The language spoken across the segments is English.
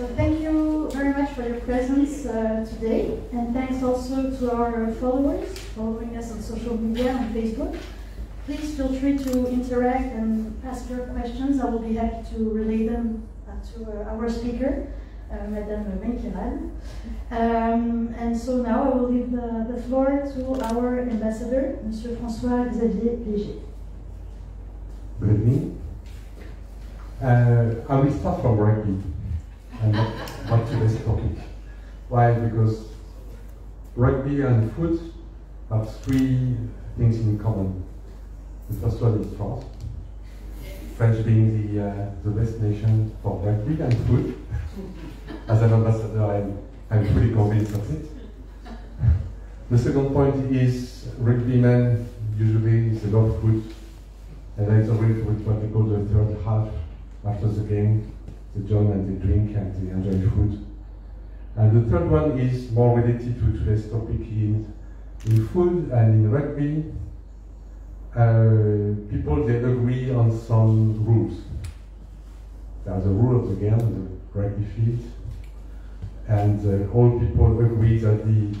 So thank you very much for your presence uh, today, and thanks also to our followers following us on social media and Facebook. Please feel free to interact and ask your questions. I will be happy to relay them uh, to uh, our speaker, uh, Madame Benkirane. Um, and so now I will leave the, the floor to our ambassador, Monsieur François Xavier Léger. Good evening. Uh, I will start from rugby and not, not today's topic. Why? Because rugby and food have three things in common. The first one is France. French being the, uh, the best nation for rugby and food. As an ambassador, I'm, I'm pretty convinced of it. The second point is rugby men usually they love food and is always with what we call the third half after the game. They and drink and they enjoy food. And the third one is more related to today's topic in, in food and in rugby. Uh, people they agree on some rules. There's a rule of the game, the rugby field, and uh, all people agree that the,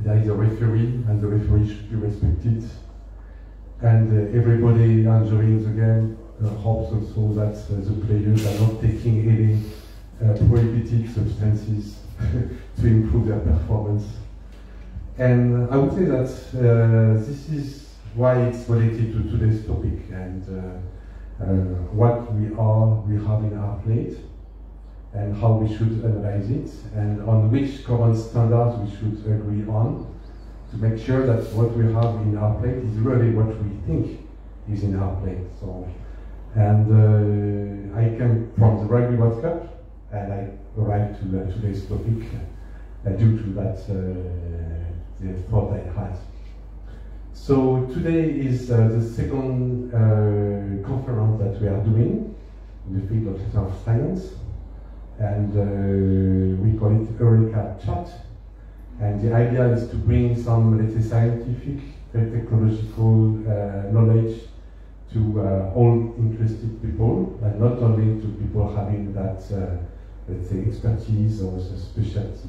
there is a referee and the referee should be respected and uh, everybody enjoying the game hopes also that uh, the players are not taking any uh, prohibited substances to improve their performance. And I would say that uh, this is why it's related to today's topic and what we are, we have in our plate and how we should analyze it and on which common standards we should agree on to make sure that what we have in our plate is really what we think is in our plate. So, and uh, I came from the Rugby World Cup, and I arrived to uh, today's topic uh, due to that uh, the thought I had. So today is uh, the second uh, conference that we are doing in the field of health science, and we call it Eureka Chat and the idea is to bring some, let's say, scientific technological knowledge to uh, all interested people, and not only to people having that, uh, let's say, expertise or specialty.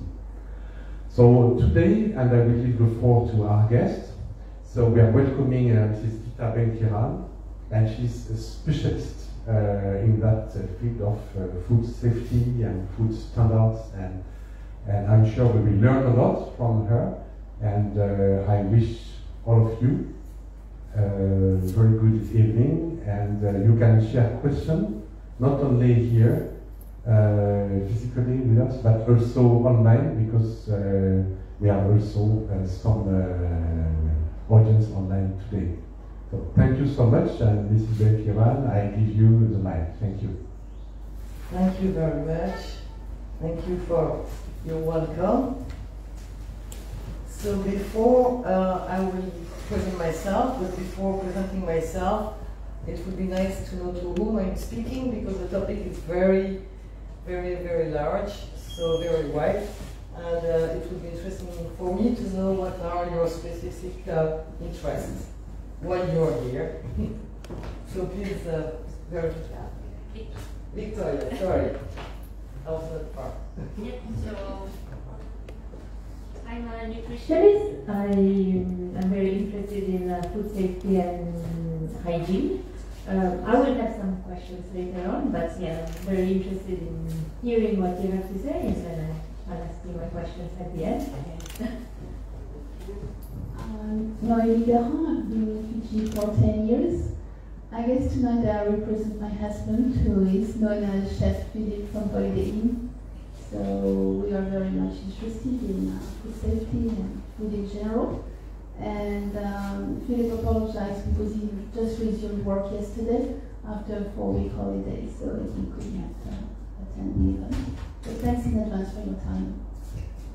So today, and I will give the floor to our guest. So we are welcoming uh, Mrs. Tita Ben and she's a specialist uh, in that uh, field of food safety and food standards and and I'm sure we will learn a lot from her. And I wish all of you very good evening. And uh, you can share questions, not only here uh, physically with us, but also online because uh, we have also some audience online today. So thank you so much, and this is Benkirane. I give you the mic. Thank you. Thank you very much. Thank you for you're welcome. So before uh, I will present myself, but before presenting myself, it would be nice to know to whom I'm speaking because the topic is very, very, very large, so very wide. And uh, it would be interesting for me to know what are your specific uh, interests while you're here. so please, uh, very Victoria, sorry. I was not far. So I'm a nutritionist. I am very interested in uh, food safety and hygiene. Um, I will have some questions later on, but yeah, I'm very interested in hearing what you have to say, and then I'll ask you my questions at the end. um, Noémie Berrand, I've been with Fiji for 10 years. I guess tonight I represent my husband, who is known as Chef Philippe from Holiday Inn. So we are very much interested in uh, food safety and food in general. And um, Philip apologized because he just resumed work yesterday after a four-week holiday, so he couldn't uh, attend the event. But thanks in advance for your time.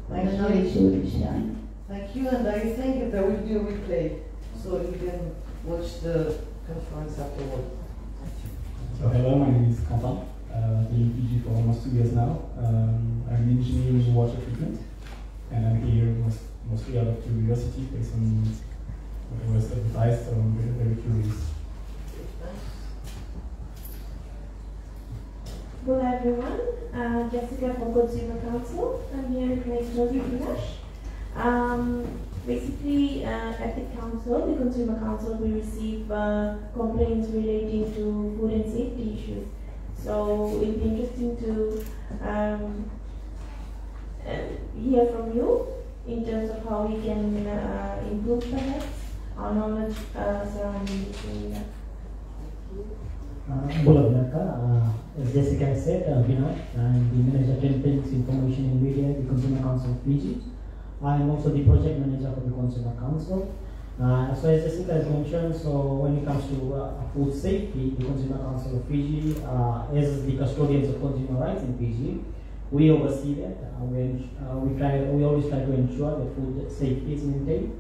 Thank the knowledge you will be sharing. Thank you, and I think there will be a replay, so you can watch the conference afterward. So hello, my name is Quentin. Uh, been in Fiji for almost two years now. Um, I'm an engineer in water treatment, and I'm here most, mostly out of curiosity based on what was advised, so I'm very, very curious. Hello everyone, uh, Jessica from Consumer Council. I'm here next door with Inash. Um, basically, uh, at the council, the Consumer Council, we receive uh, complaints relating to food and safety issues. So it'd be interesting to um, uh, hear from you in terms of how we can uh, improve perhaps our knowledge uh, surrounding this area. Uh, Hello, Bianca. Uh, as Jessica said, uh, Vinod, I'm the manager campaigns, information and media the Consumer Council of Fiji. I'm also the project manager for the Consumer Council. Uh, so as Jessica has mentioned, so when it comes to uh, food safety, the Consumer Council of Fiji, uh, as the custodians of consumer rights in Fiji, we oversee that. Uh, we, uh, we try, we always try to ensure that food safety is maintained.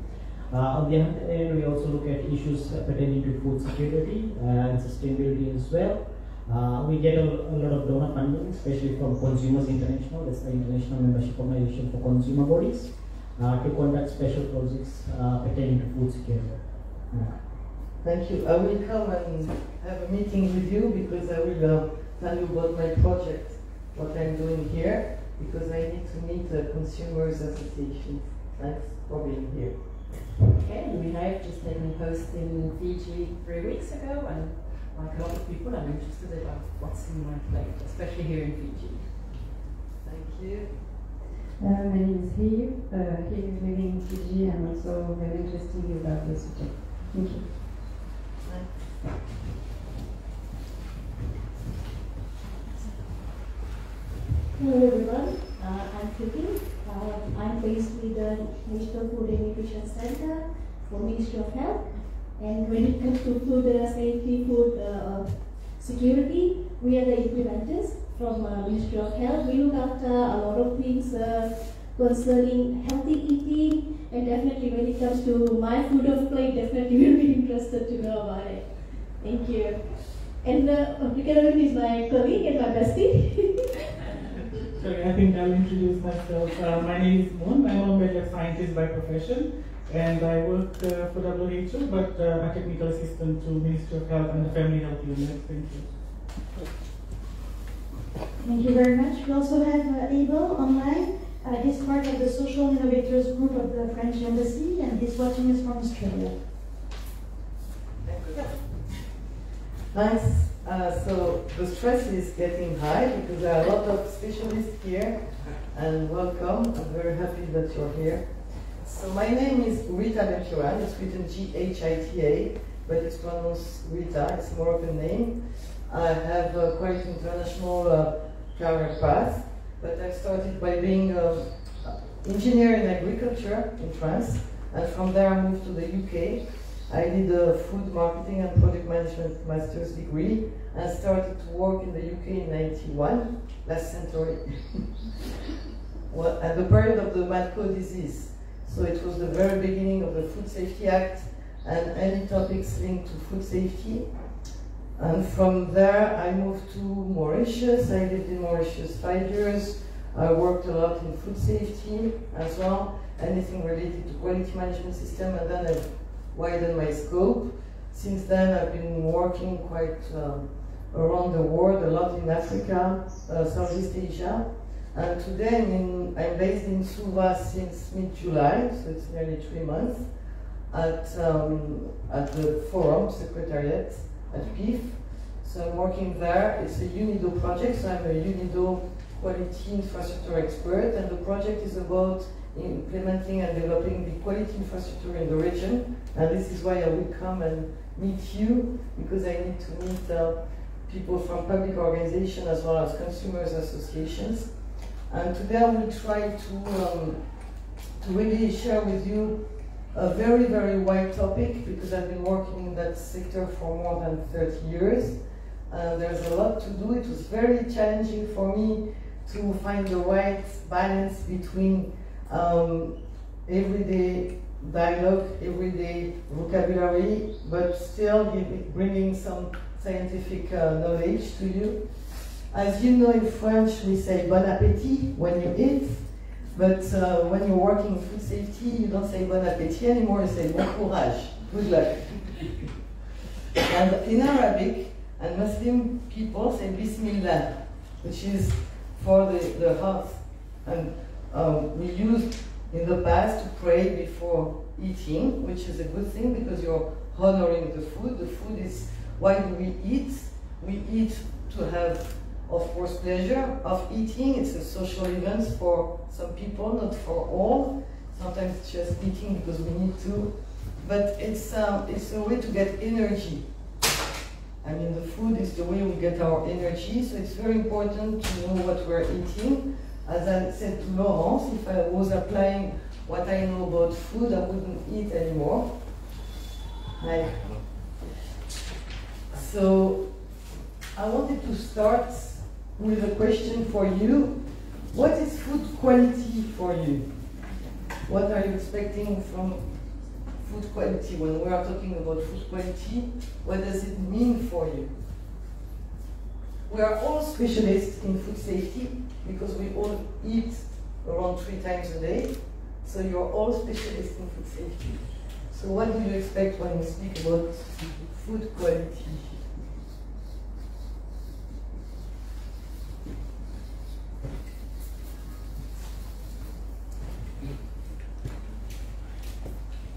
Uh, on the other hand, we also look at issues pertaining to food security and sustainability as well. We get a, a, lot of donor funding, especially from Consumers International, that's the international membership organization for consumer bodies, to conduct special projects uh, pertaining to food security. Thank you. I will come and have a meeting with you because I will uh, tell you about my project, what I'm doing here, because I need to meet the consumers associations. Thanks for being here. Okay, we have just taken post in Fiji three weeks ago, and like a lot of people, I'm interested about what's in my plate, especially here in Fiji. Thank you. Uh, my name is Hugh. Uh, Hugh living in Fiji. I'm also very interested about this subject. Thank you. Hello everyone, uh, I'm Kiki. Uh, I'm based with the National Food and Nutrition Center for Ministry of Health. And when it comes to food uh, safety, food uh, security, we are the implementers from uh, Ministry of Health. We look after a lot of things uh, concerning healthy eating, and definitely when it comes to my food of plate, definitely we'll be interested to know about it. Thank you. And uh, Nicaragua is my colleague and my bestie. Sorry, I think I'll introduce myself. Uh, my name is Moon. I'm a medical scientist by profession, and I work uh, for WHO, but uh, a technical assistant to Ministry of Health and the Family Health Unit. Thank you. Thank you very much. We also have uh, Abel online. Uh, he's part of the Social Innovators Group of the French Embassy, and he's watching us from Australia. Thanks. Uh, so the stress is getting high because there are a lot of specialists here, and welcome. I'm very happy that you're here. So my name is Rita Benkirane. It's written G-H-I-T-A, but it's pronounced Rita. It's more of a name. I have a quite international uh, career path, but I started by being an engineer in agriculture in France, and from there I moved to the UK. I did a food marketing and product management master's degree and started to work in the UK in 91, last century. well, at the period of the mad cow disease. So it was the very beginning of the Food Safety Act and any topics linked to food safety. And from there, I moved to Mauritius. I lived in Mauritius five years. I worked a lot in food safety as well, anything related to quality management system, and then I widened my scope. Since then, I've been working quite uh, around the world, a lot in Africa, uh, Southeast Asia. And today I'm, in, I'm based in Suva since mid-July, so it's nearly three months, at, um, at the Forum Secretariat at PIF. So I'm working there. It's a UNIDO project, so I'm a UNIDO quality infrastructure expert, and the project is about implementing and developing the quality infrastructure in the region. And this is why I will come and meet you, because I need to meet uh, people from public organizations as well as consumers associations. And today I will try to, um, to really share with you a very, very wide topic because I've been working in that sector for more than 30 years. Uh, there's a lot to do. It was very challenging for me to find the right balance between um, everyday dialogue, everyday vocabulary, but still bringing some scientific uh, knowledge to you. As you know, in French, we say bon appétit when you eat, but uh, when you're working in food safety, you don't say bon appétit anymore, you say bon courage, good luck. and in Arabic, and Muslim people say Bismillah. which is for the, the health. And um, we used in the past to pray before eating, which is a good thing because you're honoring the food. The food is why do we eat? We eat to have, of course, pleasure of eating. It's a social event for some people, not for all. Sometimes it's just eating because we need to. But it's, um, it's a way to get energy. I mean, the food is the way we get our energy, so it's very important to know what we're eating. As I said to Laurence, if I was applying what I know about food, I wouldn't eat anymore. Hi. So I wanted to start with a question for you. What is food quality for you? What are you expecting from food quality? When we are talking about food quality, what does it mean for you? We are all specialists in food safety because we all eat around three times a day. So you're all specialists in food safety. So what do you expect when we speak about food quality?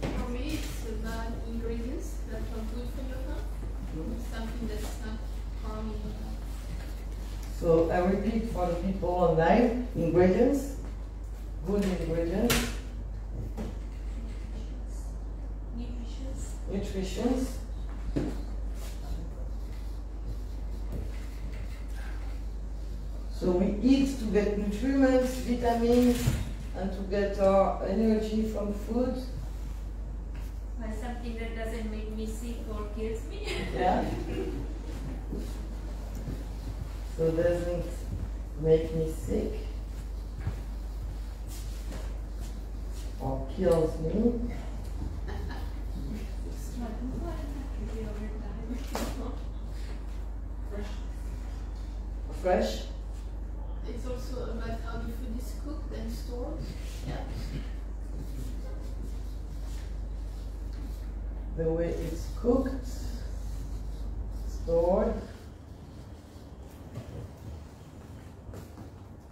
For me, it's about ingredients that are good for your health. Something that's not harming your health. So I repeat for the people online, ingredients, good ingredients, Nutritious. nutrition. So we eat to get nutrients, vitamins, and to get our energy from food. Well, something that doesn't make me sick or kills me. Yeah. So doesn't make me sick or kills me. Fresh. It's also about how the food is cooked and stored. Yeah. the way it's cooked, stored.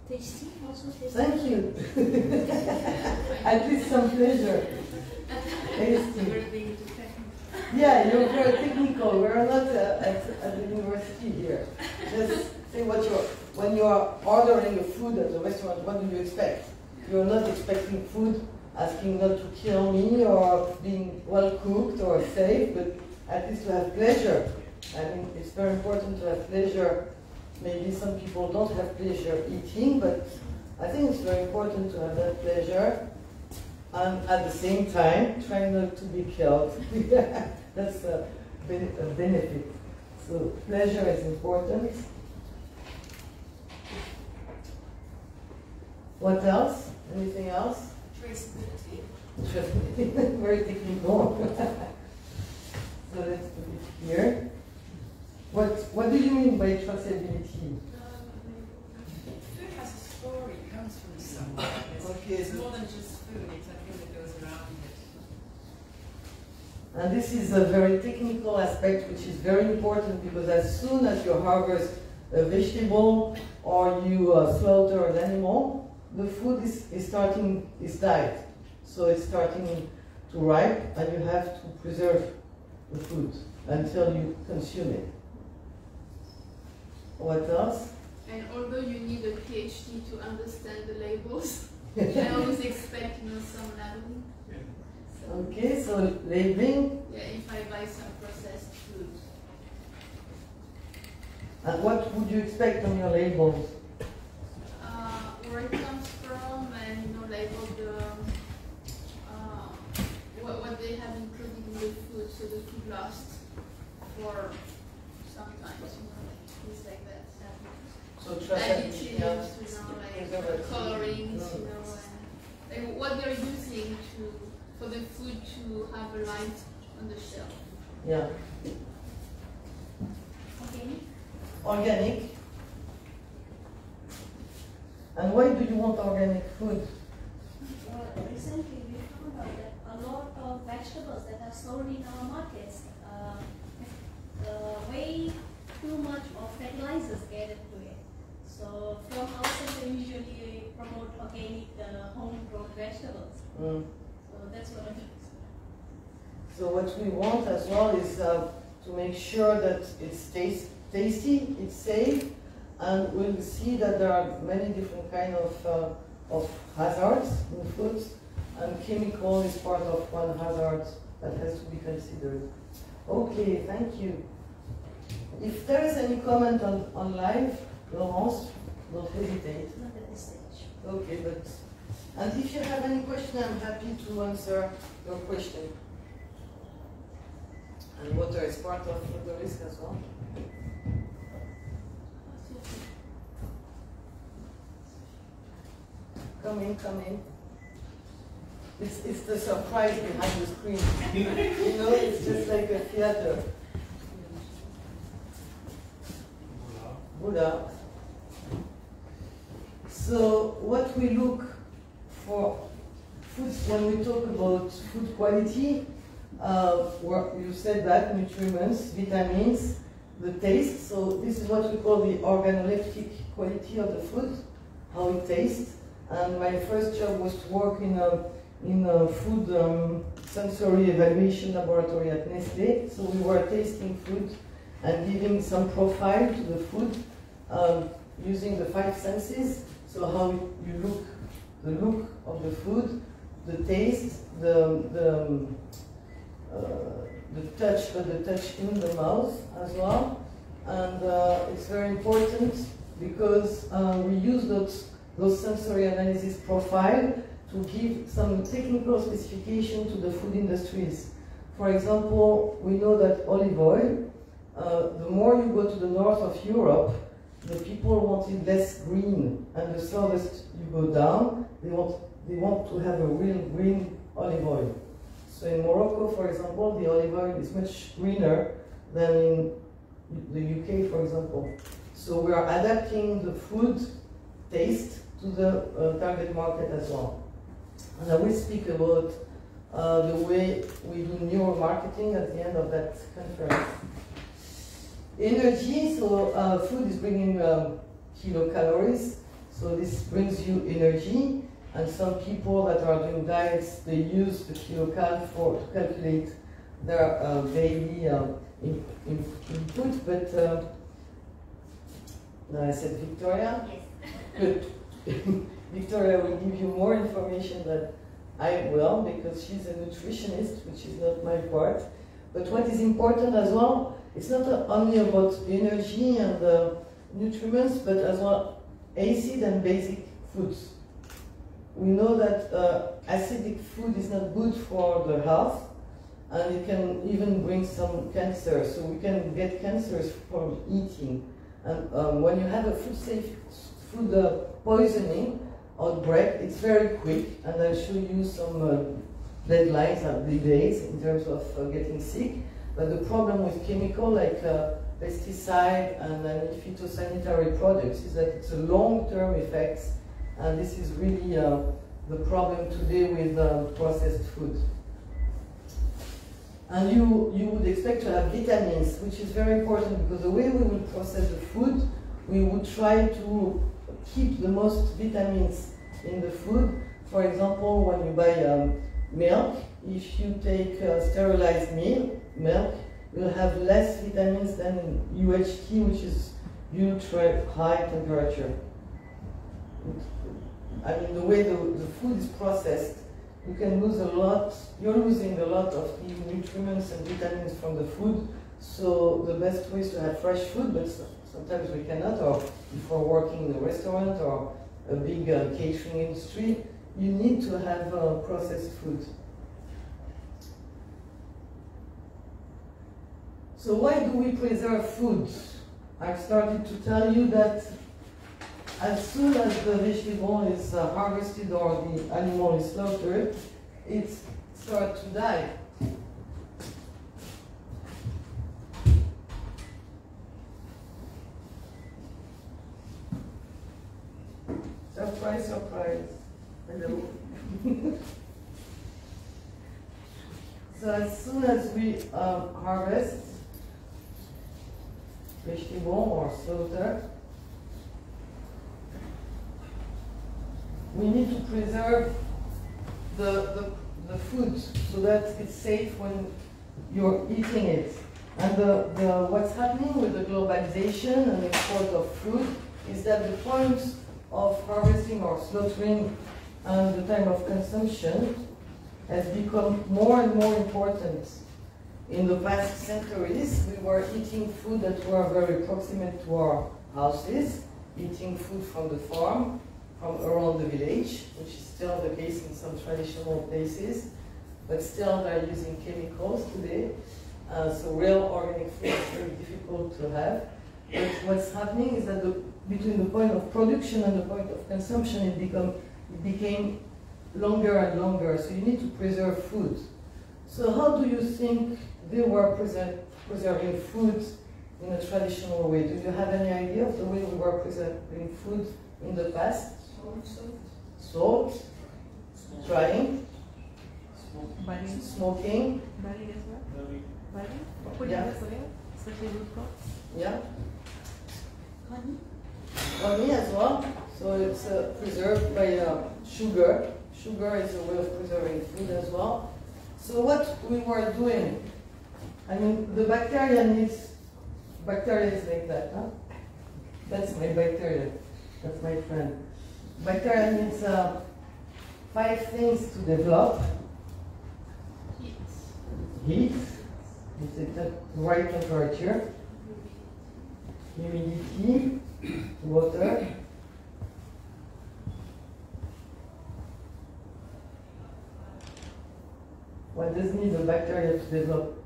Tasty, also tasty. Thank you. At least some pleasure. Tasty. Yeah, you're very technical. We're not uh, at, at the university here. Just say what you're, when you are ordering a food at the restaurant, what do you expect? You're not expecting food asking not to kill me or being well cooked or safe, but to have pleasure. I mean, it's very important to have pleasure. Maybe some people don't have pleasure eating, but I think it's very important to have that pleasure. And at the same time, try not to be killed. That's a, a benefit. So pleasure is important. What else? Anything else? Traceability. Interesting. Very technical. so let's put it here. What What do you mean by traceability? Food has a story, it comes from somewhere. It's, Okay, it's more than just food, it's everything that goes around it. And this is a very technical aspect which is very important because as soon as you harvest a vegetable or you uh, slaughter an animal, the food is, is starting, is died. So it's starting to ripe and you have to preserve the food until you consume it. What else? And although you need a PhD to understand the labels, I always expect, you know, some labeling. So, Okay, so labeling. yeah, if I buy some processed food, And what would you expect on your labels? uh, where it comes from and, you know, label the, uh, what, what they have included in the food, so the food lasts for sometimes, you know, things like that. So traceability, yeah. Additives, you know, like colorings, you know, and like what they're using to, for the food to have a life on the shelf. Yeah. Okay. Organic. And why do you want organic food? Well, recently we found out that a lot of vegetables that are sold in our markets, uh, uh, way too much of fertilizers added to it. So from usually promote organic, uh, homegrown vegetables. Mm. So that's what I'm doing. So what we want as well is uh, to make sure that it's tasty, it's safe, and we'll see that there are many different kinds of, uh, of hazards in foods and chemical is part of one hazard that has to be considered. Okay, thank you. If there is any comment on, on live, Laurence, don't hesitate. Not at this stage. Okay, but, and if you have any question, I'm happy to answer your question. And water is part of the risk as well. Come in, come in. It's, it's the surprise behind the screen. you know, it's just like a theater. Buddha. So what we look for food when we talk about food quality, uh, you said that nutrients, vitamins, the taste. So this is what we call the organoleptic quality of the food, how it tastes. And my first job was to work in a in a food um, sensory evaluation laboratory at Nestle. So we were tasting food and giving some profile to the food um, using the five senses. So how you look, the look of the food, the taste, the the, um, uh, the touch, but the touch in the mouth as well. And uh, it's very important because uh, we use those those sensory analysis profile to give some technical specification to the food industries. For example, we know that olive oil, uh, the more you go to the north of Europe, the people want it less green, and the furthest you go down, they want, they want to have a real green olive oil. So in Morocco, for example, the olive oil is much greener than in the UK, for example. So we are adapting the food taste to the uh, target market as well. And I will speak about uh, the way we do neuromarketing at the end of that conference. Energy, so uh, food is bringing um, kilocalories, so this brings you energy. And some people that are doing diets, they use the kilocal for to calculate their uh, daily um, in, in, input. But uh, now I said Victoria. Yes. Good. Victoria will give you more information than I will because she's a nutritionist, which is not my part. But what is important as well, it's not only about energy and nutrients, but as well acid and basic foods. We know that uh, acidic food is not good for the health, and it can even bring some cancer. So we can get cancers from eating. And um, when you have a food safe food uh, poisoning, outbreak, it's very quick, and I'll show you some uh, deadlines and the days in terms of uh, getting sick. But the problem with chemical like uh, pesticide and phytosanitary products is that it's a long-term effect, and this is really uh, the problem today with uh, processed food. And you, you would expect to have vitamins, which is very important because the way we would process the food, we would try to keep the most vitamins in the food. For example, when you buy um, milk, if you take uh, sterilized milk, milk, you'll have less vitamins than UHT, which is ultra high temperature. I mean, the way the, the food is processed, you can lose a lot, you're losing a lot of the nutrients and vitamins from the food. So the best way is to have fresh food, but sometimes we cannot, or if we're working in a restaurant or a big uh, catering industry, you need to have uh, processed food. So why do we preserve food? I've started to tell you that as soon as the vegetable is uh, harvested or the animal is slaughtered, it starts to die. Surprise, surprise. Hello. so as soon as we um, harvest vegetable or slaughter, we need to preserve the, the, the food so that it's safe when you're eating it. And the, the, what's happening with the globalization and export of food is that the point of harvesting or slaughtering and the time of consumption has become more and more important. In the past centuries, we were eating food that were very proximate to our houses, eating food from the farm, from around the village, which is still the case in some traditional places, but still they're using chemicals today. Uh, so real organic food is very difficult to have. But what's happening is that the, between the point of production and the point of consumption, it, become, it became longer and longer. So you need to preserve food. So how do you think they were preserve, preserving food in a traditional way? Do you have any idea of the way we were preserving food in the past? Salt, salt, drying, Burning. smoking, Burning as well? Burning? Putting Yeah. as well? Especially root crops? yeah. Honey as well. So it's uh, preserved by uh, sugar. Sugar is a way of preserving food as well. So what we were doing, I mean, the bacteria needs, bacteria is like that, huh? That's my bacteria. That's my friend. Bacteria needs uh, five things to develop. Heat, it's at the right temperature. Humidity, water. What does need a bacteria to develop?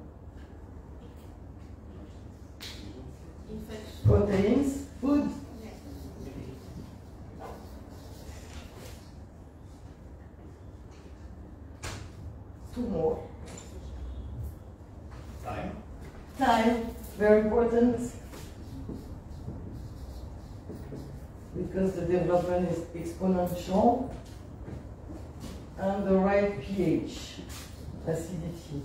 Proteins, food. Two more. Time. Time, very important. Because the development is exponential. And the right pH, acidity.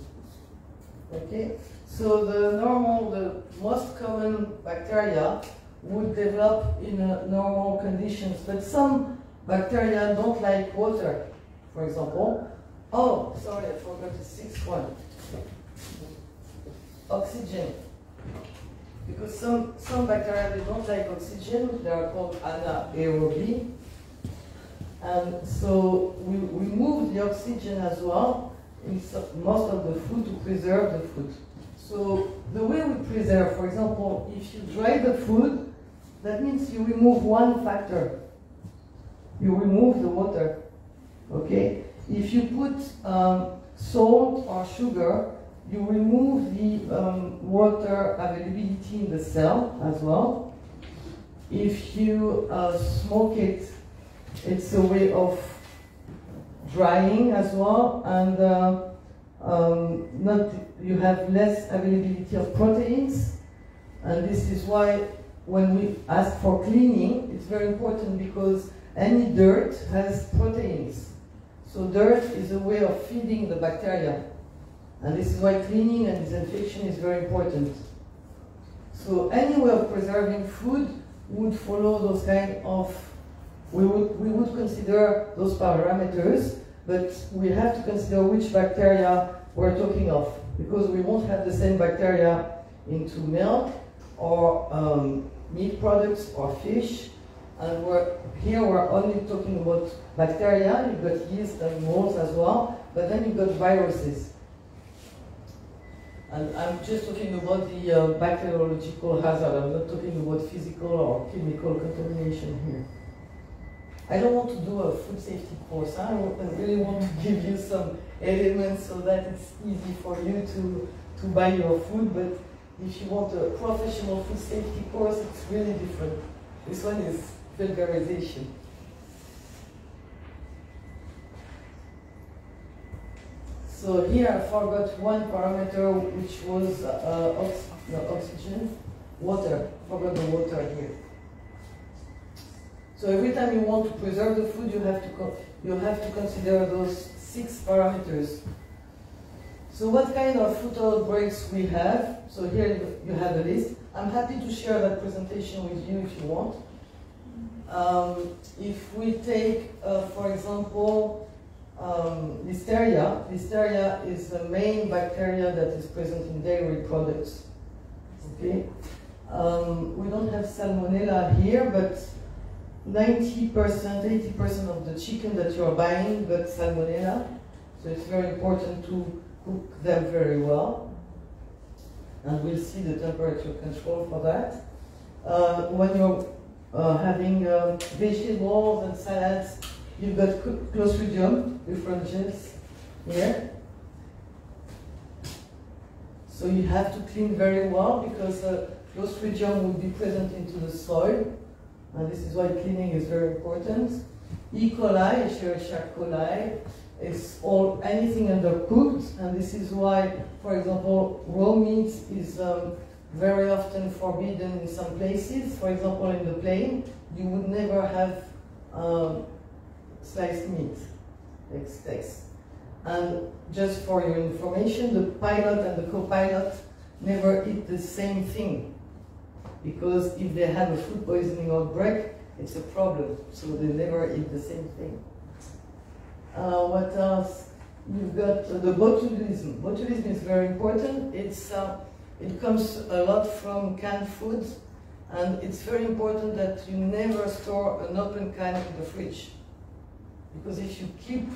Okay? So the normal, the most common bacteria would develop in uh, normal conditions, but some bacteria don't like water, for example. Oh, sorry, I forgot the sixth one oxygen. Because some, some bacteria, they don't like oxygen, they are called anaerobic. And so we remove the oxygen as well in most of the food to preserve the food. So the way we preserve, for example, if you dry the food, that means you remove one factor. You remove the water. Okay? If you put um, salt or sugar, you remove the um, water availability in the cell as well. If you uh, smoke it, it's a way of drying as well, and uh, um, not you have less availability of proteins, and this is why when we ask for cleaning, it's very important because any dirt has proteins. So dirt is a way of feeding the bacteria. And this is why cleaning and disinfection is very important. So any way of preserving food would follow those kind of, we would, we would consider those parameters, but we have to consider which bacteria we're talking of, because we won't have the same bacteria into milk or um, meat products or fish. And we're, here we're only talking about bacteria, you've got yeast and molds as well, but then you've got viruses. And I'm just talking about the uh, bacteriological hazard. I'm not talking about physical or chemical contamination here. I don't want to do a food safety course. I, I really want to give you some elements so that it's easy for you to, to buy your food. But if you want a professional food safety course, it's really different. This one is vulgarization. So here I forgot one parameter which was uh, ox oxygen, water. Forgot the water here. So every time you want to preserve the food, you have to you have to consider those six parameters. So what kind of food breaks we have? So here you- you have a list. I'm happy to share that presentation with you if you want. Um, if we take, uh, for example, um, listeria. Listeria is the main bacteria that is present in dairy products. Okay, um, we don't have salmonella here, but 90%, 80% of the chicken that you are buying got salmonella. So it's very important to cook them very well. And we'll see the temperature control for that. Uh, when you're uh, having uh, vegetables and salads, you've got Clostridium bifidobacterium here. So you have to clean very well because uh, Clostridium will be present into the soil. And this is why cleaning is very important. E. coli, Escherichia coli, is all anything undercooked, and this is why, for example, raw meat is um, very often forbidden in some places. For example, in the plane, you would never have um, sliced meat, like steaks. And just for your information, the pilot and the co-pilot never eat the same thing. Because if they have a food poisoning outbreak, it's a problem. So they never eat the same thing. Uh, what else? You've got the botulism. Botulism is very important. It's, uh, it comes a lot from canned foods. And it's very important that you never store an open can in the fridge. Because if you keep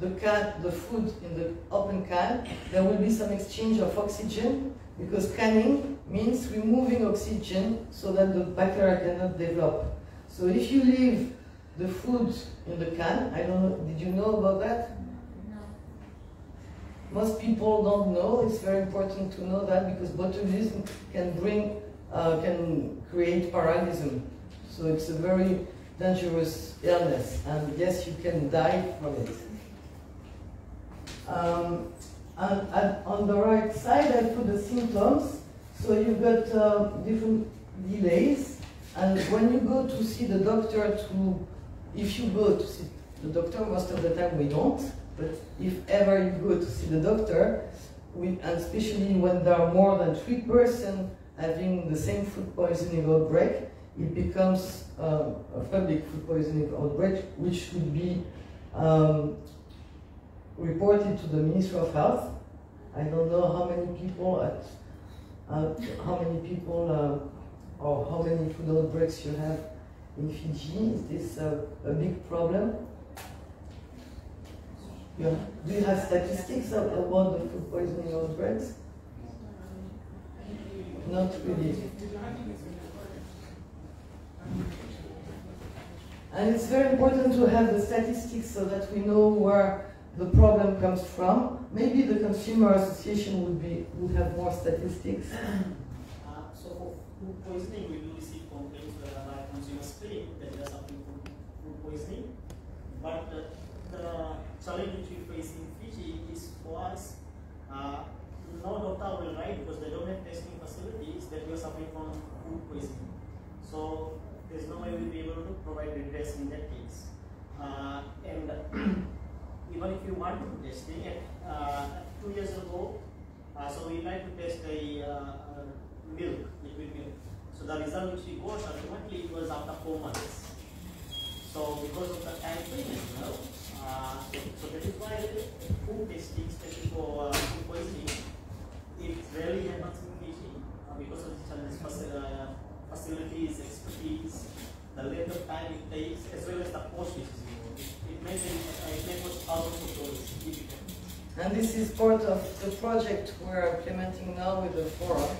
the can, the food in the open can, there will be some exchange of oxygen because canning means removing oxygen so that the bacteria cannot develop. So if you leave the food in the can, I don't know, did you know about that? No. Most people don't know, it's very important to know that because botulism can bring, uh, can create parallelism. So it's a very dangerous illness and yes, you can die from it. Um, and, on the right side, I put the symptoms. So you've got uh, different delays. And when you go to see the doctor to, if you go to see the doctor, most of the time we don't, but if ever you go to see the doctor, we, and especially when there are more than three persons having the same food poisoning outbreak, it becomes uh, a public food poisoning outbreak, which should be um, reported to the Ministry of Health. I don't know how many people at uh, how many people uh, or how many food outbreaks you have in Fiji. Is this a big problem? Yeah. Do you have statistics about the food poisoning outbreaks? Not really. And it's very important to have the statistics so that we know where the problem comes from. Maybe the consumer association would be would have more statistics. Uh, so for food poisoning, we do receive complaints whereby consumers claim that they are suffering from food poisoning. But uh, the challenge which we face in Fiji is for us, uh, no doctor will write because they don't have testing facilities that we are suffering from food poisoning. So there's no way we'll be able to provide redress in that case. Uh, and even if you want to do testing, uh, two years ago, uh, so we tried to test the uh, milk, liquid milk. So the result which we got ultimately it was after four months. So because of the time frame as well, uh, so that is why food testing, especially for uh, food poisoning, it rarely happens in Fiji uh, because of the challenges, facilities, expertise, the length of time it takes, as well as the cost which is and this is part of the project we're implementing now with the forum,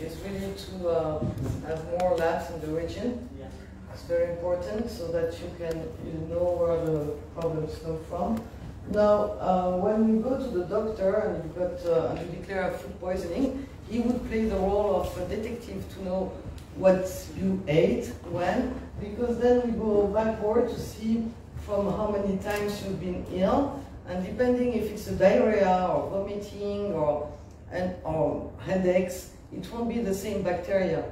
is really to uh, have more labs in the region. Yeah. It's very important so that you can you know where the problems come from. Now, uh, when you go to the doctor and you've got uh, and you declare food poisoning, he would play the role of a detective to know what you ate, when, because then we go backward to see from how many times you've been ill, and depending if it's a diarrhea or vomiting or, and, or headaches, it won't be the same bacteria.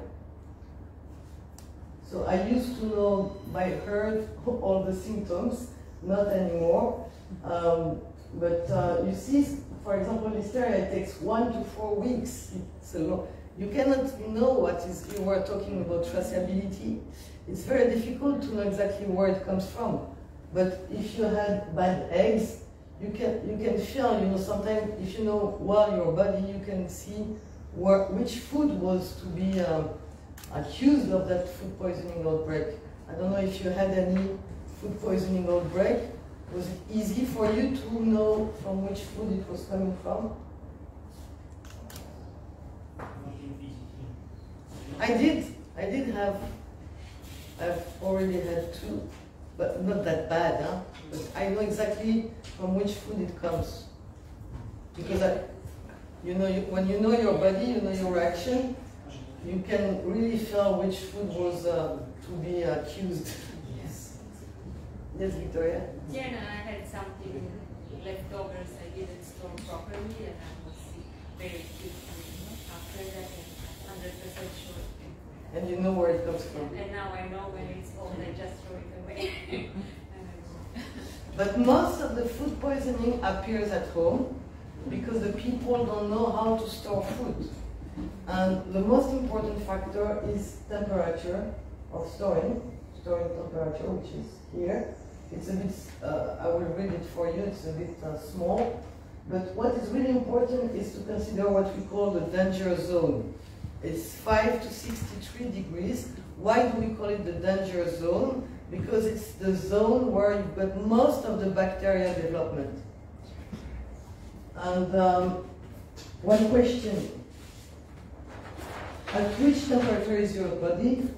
So I used to know by heart all the symptoms, not anymore. Um, but uh, you see, for example, listeria takes one to four weeks. It's a long, you cannot know what is, you were talking about traceability. It's very difficult to know exactly where it comes from. But if you had bad eggs, you can you can feel, you know, sometimes if you know well your body, you can see where, which food was to be um, accused of that food poisoning outbreak. I don't know if you had any food poisoning outbreak. Was it easy for you to know from which food it was coming from? I did. I did have. I've already had two, but not that bad, huh? But I know exactly from which food it comes. Because I, you know, you, when you know your body, you know your reaction, you can really feel which food was uh, to be accused. Yes. Yes, Victoria? Yeah, no, I had something leftovers I didn't store properly and I was sick very sick after that and 100% sure. And you know where it comes from. And now I know when it's old, I just throw it away. But most of the food poisoning appears at home because the people don't know how to store food. And the most important factor is temperature of storing, storing temperature, which is here. It's a bit, uh, I will read it for you, it's a bit uh, small. But what is really important is to consider what we call the danger zone. It's 5 to 63 degrees. Why do we call it the danger zone? Because it's the zone where you've got most of the bacteria development. And um, one question. At which temperature is your body?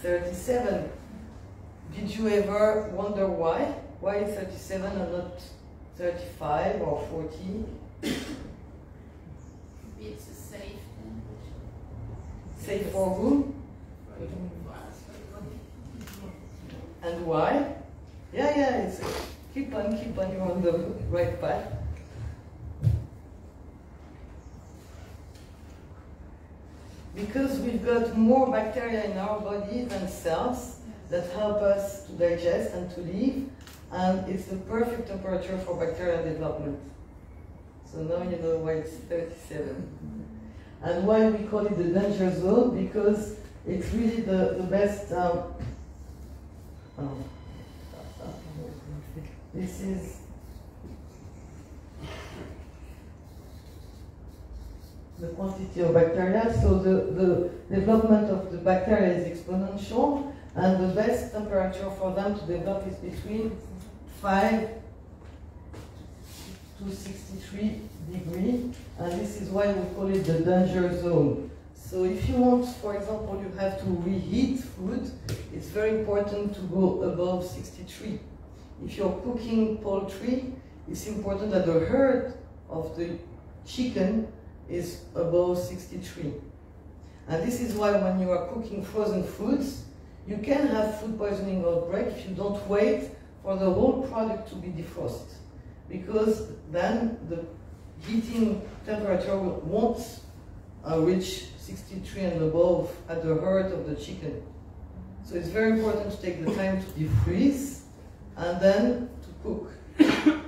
37. Did you ever wonder why? Why 37 and not 35 or 40? It's a safe Safe for who? And why? Yeah, yeah, it's keep on, keep on, you're on the right path. Because we've got more bacteria in our body than cells that help us to digest and to live, and it's the perfect temperature for bacterial development. So now you know why it's 37. And why we call it the danger zone, because it's really the, the best. Um, oh, this is the quantity of bacteria. So the, the development of the bacteria is exponential, and the best temperature for them to develop is between 5 to 63 degree, and this is why we call it the danger zone. So if you want, for example, you have to reheat food, it's very important to go above 63. If you're cooking poultry, it's important that the heart of the chicken is above 63. And this is why when you are cooking frozen foods, you can have food poisoning outbreak if you don't wait for the whole product to be defrosted. Because then the heating temperature won't uh, reach 63 and above at the heart of the chicken. So it's very important to take the time to defreeze and then to cook.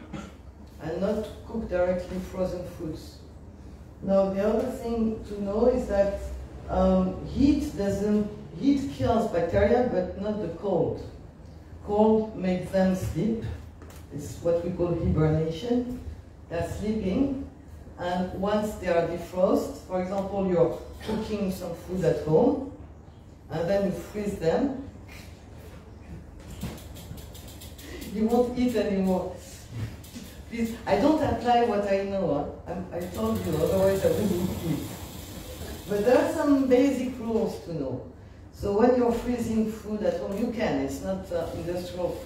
and not to cook directly frozen foods. Now the other thing to know is that um, heat doesn't, heat kills bacteria but not the cold. Cold makes them sleep. It's what we call hibernation. They're sleeping and once they are defrost, for example, you're cooking some food at home and then you freeze them, you won't eat anymore. Please, I don't apply what I know. Huh? I told you, otherwise I wouldn't eat. But there are some basic rules to know. So when you're freezing food at home, you can. It's not uh, industrial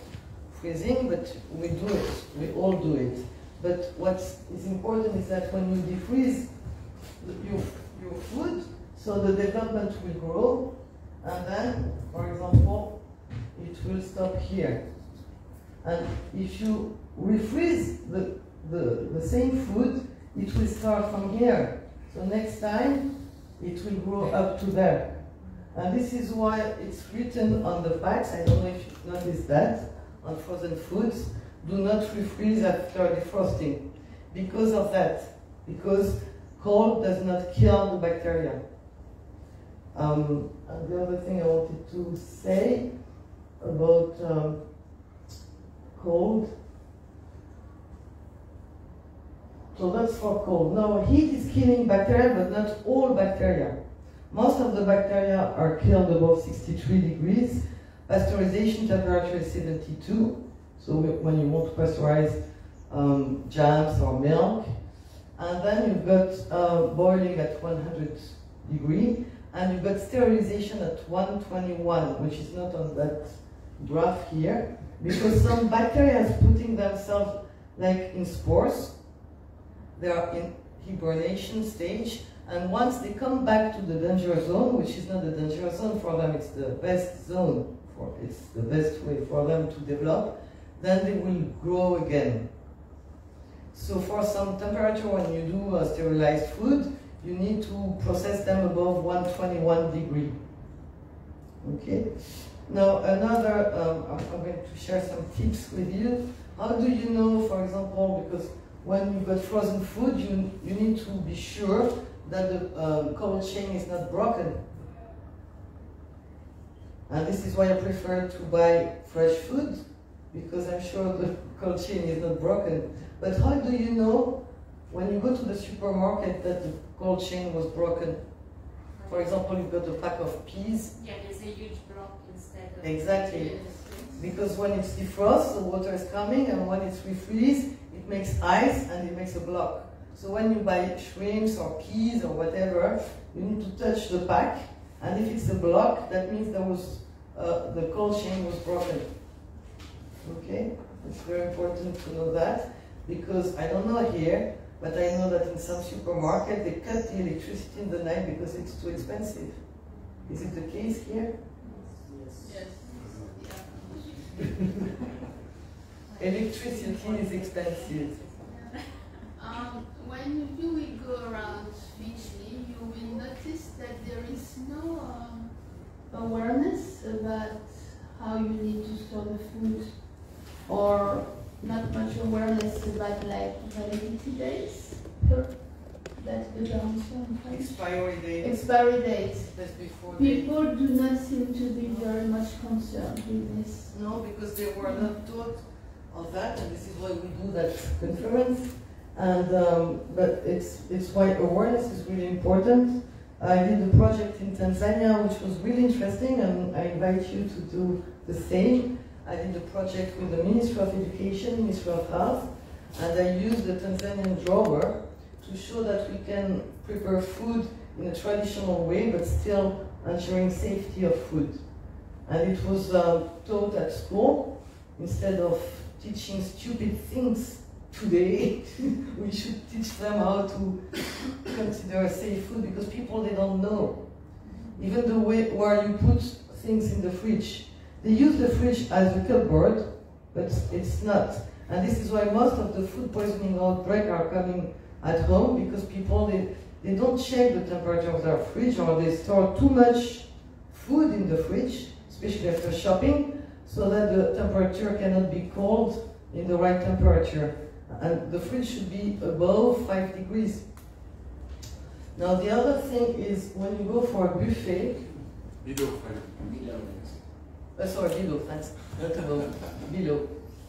freezing, but we do it. We all do it. But what is important is that when you defreeze your, your food, so the development will grow, and then, for example, it will stop here. And if you refreeze the, the, the same food, it will start from here. So next time, it will grow up to there. And this is why it's written on the packs, I don't know if you've noticed that, on frozen foods, do not refreeze after defrosting. Because of that. Because cold does not kill the bacteria. Um, the other thing I wanted to say about um, cold. So that's for cold. Now heat is killing bacteria, but not all bacteria. Most of the bacteria are killed above 63 degrees. Pasteurization temperature is 72. So when you want to pasteurize um, jams or milk, and then you've got uh, boiling at 100 degree, and you've got sterilization at 121, which is not on that graph here, because some bacteria is putting themselves like in spores. They are in hibernation stage, and once they come back to the danger zone, which is not the danger zone for them, it's the best zone for it's the best way for them to develop, then they will grow again. So for some temperature, when you do uh, sterilized food, you need to process them above 121 degree. Okay. Now another, um, I'm going to share some tips with you. How do you know, for example, because when you've got frozen food, you, you need to be sure that the um, cold chain is not broken. And this is why I prefer to buy fresh food, because I'm sure the cold chain is not broken. But how do you know when you go to the supermarket that the cold chain was broken? For example, you've got a pack of peas. Yeah, there's a huge block instead of... Exactly. Because when it's defrost, the water is coming, and when it's refreeze, it makes ice and it makes a block. So when you buy shrimps or peas or whatever, you need to touch the pack, and if it's a block, that means there was uh, the cold chain was broken. Okay, it's very important to know that because I don't know here, but I know that in some supermarket they cut the electricity in the night because it's too expensive. Is it the case here? Yes. yes. Electricity is expensive. Um, when you will go around Fiji, you will notice that there is no um, awareness about how you need to store the food or not much awareness about like validity dates. That's the downside. Expiry date. Expiry date. That's before People do not seem to be very much concerned with this. No, because they were not taught of that, and this is why we do that conference. And um, but it's it's why awareness is really important. I did a project in Tanzania which was really interesting, and I invite you to do the same. I did a project with the Ministry of Education, Ministry of Health, and I used the Tanzanian drawer to show that we can prepare food in a traditional way, but still ensuring safety of food. And it was uh, taught at school instead of teaching stupid things today. we should teach them how to consider safe food because people they don't know. Even the way where you put things in the fridge. They use the fridge as a cupboard, but it's not. And this is why most of the food poisoning outbreak are coming at home because people they, they don't check the temperature of their fridge or they store too much food in the fridge, especially after shopping, so that the temperature cannot be cold in the right temperature. And the fridge should be above 5 degrees. Now the other thing is when you go for a buffet, Below uh, sorry, below, thanks. Not above, below.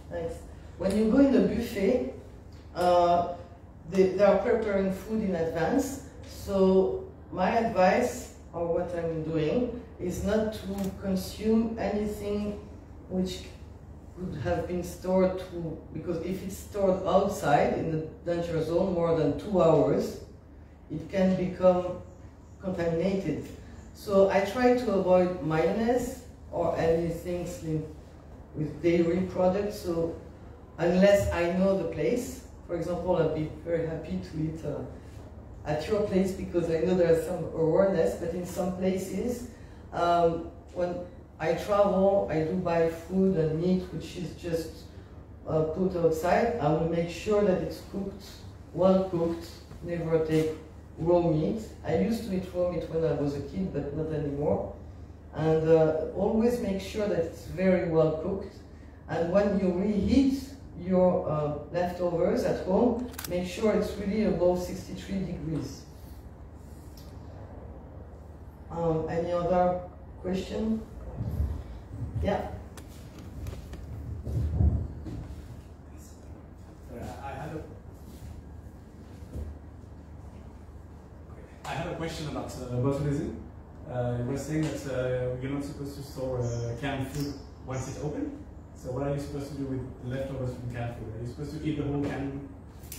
Thanks. When you go in the buffet, uh, they, they are preparing food in advance. So my advice, or what I'm doing, is not to consume anything which could have been stored to, because if it's stored outside in the danger zone more than two hours, it can become contaminated. So I try to avoid mayonnaise or anything with dairy products. So unless I know the place, for example, I'd be very happy to eat uh, at your place because I know there's some awareness, but in some places, um, when I travel, I do buy food and meat which is just uh, put outside. I will make sure that it's cooked, well cooked, never take raw meat. I used to eat raw meat when I was a kid, but not anymore. And uh, always make sure that it's very well cooked. And when you reheat your uh, leftovers at home, make sure it's really above 63 degrees. Um, any other question? Yeah. I, had a, I a question about uh, botulism. Uh, you were saying that uh, you're not supposed to store uh, canned food once it's open. So what are you supposed to do with leftovers from canned food? Are you supposed to eat the whole can?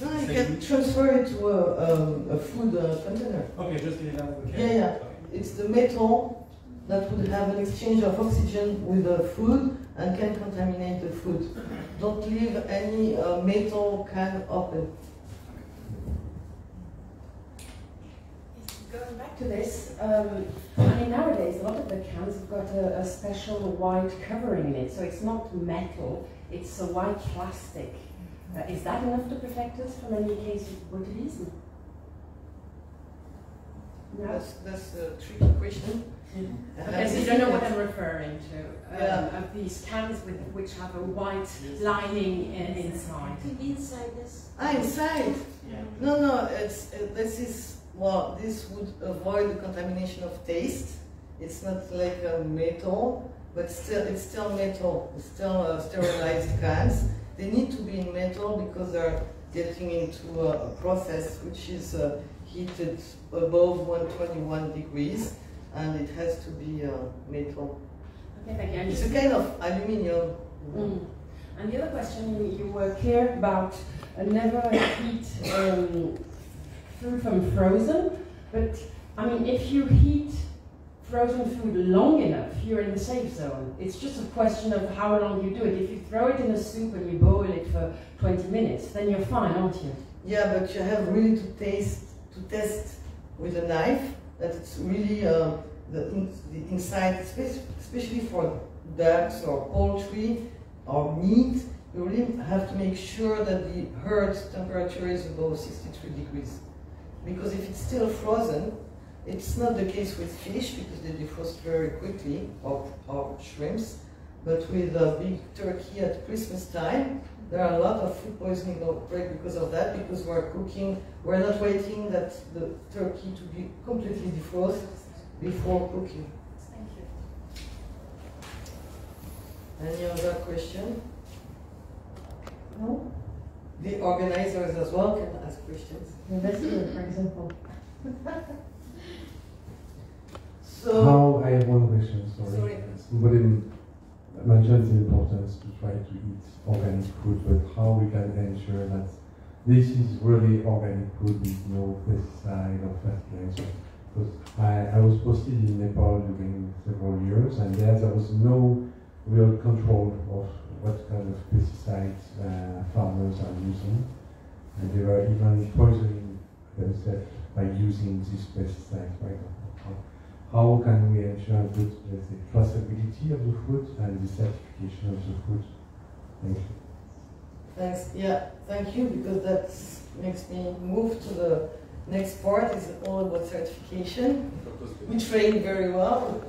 No, you can transfer it to a, um, a food uh, container. Okay, just get it out of the can. Yeah, yeah. Okay. It's the metal that would have an exchange of oxygen with the food and can contaminate the food. Don't leave any uh, metal can open. Going back to this, um, I mean nowadays a lot of the cans have got a, a special white covering in it, so it's not metal, it's a white plastic. Uh, is that enough to protect us from any case of botulism? No? That's, that's a tricky question. Because you don't know what I'm referring to. Um, Yeah. Of these cans with, which have a white lining in, inside. Inside this. Ah, inside? No, no, it's, uh, this is, well, this would avoid the contamination of taste. It's not like a metal, but still, it's still metal. It's still uh, sterilized cans. They need to be in metal because they're getting into a, a process which is uh, heated above 121 degrees, and it has to be uh, metal. Okay, thank you. It's a kind of aluminium. Mm. And the other question, you, you were clear about uh, never heat um, food from frozen, but I mean, if you heat frozen food long enough, you're in the safe zone. It's just a question of how long you do it. If you throw it in a soup and you boil it for 20 minutes, then you're fine, aren't you? Yeah, but you have really to taste, to test with a knife that it's really uh, the, in, the inside, especially, especially for ducks or poultry or meat. You really have to make sure that the herd temperature is above 63 degrees. Because if it's still frozen, it's not the case with fish because they defrost very quickly, or, or shrimps. But with a big turkey at Christmas time, there are a lot of food poisoning outbreak because of that, because we're cooking, we're not waiting that the turkey to be completely defrosted before cooking. Thank you. Any other question? No? The organizers as well can ask questions. Investor, for example. So, How, I have one question, sorry. Sorry. Somebody mentioned the importance to try to eat organic food, but how we can ensure that this is really organic food with no pesticide or fertilizer? Because I, I was posted in Nepal during several years, and there, there was no real control of what kind of pesticides uh, farmers are using. And they were even poisoning themselves by using these pesticides. How, can we ensure good, let's say, traceability of the food and the certification of the food? Thank you. Thanks. Yeah, thank you because that makes me move to the next part. Is all about certification. We train very well.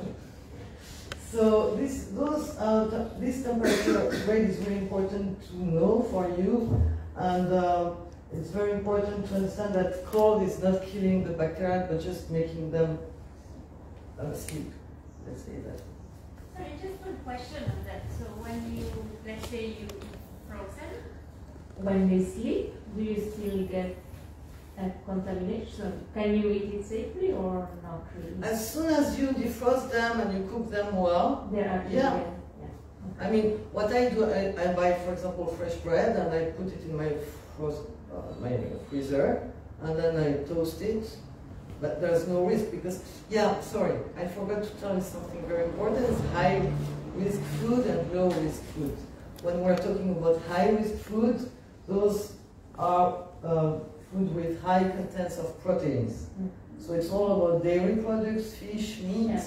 So this those uh, this temperature rate is very important to know for you, and uh, it's very important to understand that cold is not killing the bacteria but just making them uh, sleep. Let's say that. Sorry, just one question on that. So when you, let's say you frozen, when they sleep, do you still get that contamination? Can you eat it safely or not really? As soon as you defrost them and you cook them well, They're actually, yeah. yeah. I mean, what I do, I, I buy, for example, fresh bread and I put it in my frozen, uh, my freezer, and then I toast it. But there's no risk because, yeah, sorry, I forgot to tell you something very important. High risk food and low risk food. When we're talking about high risk food, those are uh, food with high contents of proteins. So it's all about dairy products, fish, meat.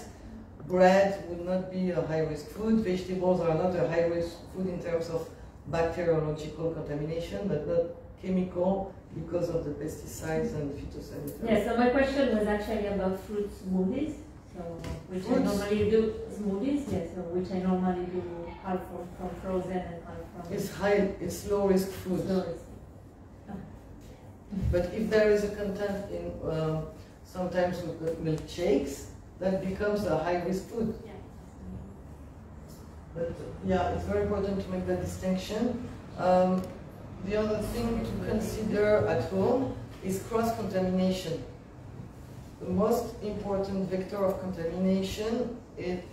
Bread would not be a high risk food. Vegetables are not a high risk food in terms of bacteriological contamination, but not chemical because of the pesticides and phytosanitary. Yeah, so my question was actually about fruit smoothies. So, which I normally do smoothies, yes, so which I normally do half from, from frozen and half from. It's high, it's low risk food. Low risk. But if there is a content in uh, sometimes milkshakes, that becomes a high risk food. Yeah. But yeah, it's very important to make that distinction. Um, the other thing to consider at home is cross contamination. the most important vector of contamination, it,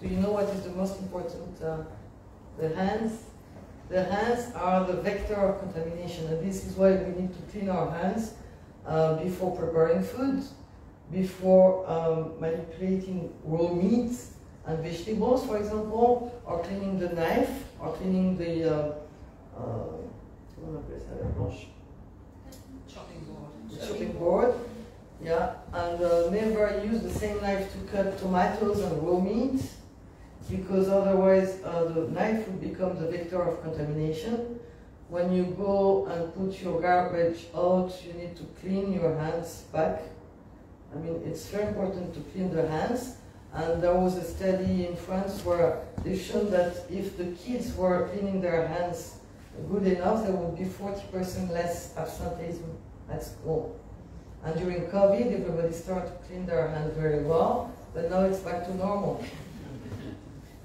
do you know what is the most important? Uh, the hands. The hands are the vector of contamination, and this is why we need to clean our hands uh, before preparing food, before um, manipulating raw meats and vegetables, for example, or cleaning the knife, or cleaning the uh, uh, Chopping board. chopping board. Yeah, and uh, never use the same knife to cut tomatoes and raw meat because otherwise uh, the knife will become the vector of contamination. When you go and put your garbage out, you need to clean your hands back. I mean, it's very important to clean the hands. And there was a study in France where they showed that if the kids were cleaning their hands good enough, there would be 40% less absenteeism at school. And during COVID, everybody started to clean their hands very well, but now it's back to normal.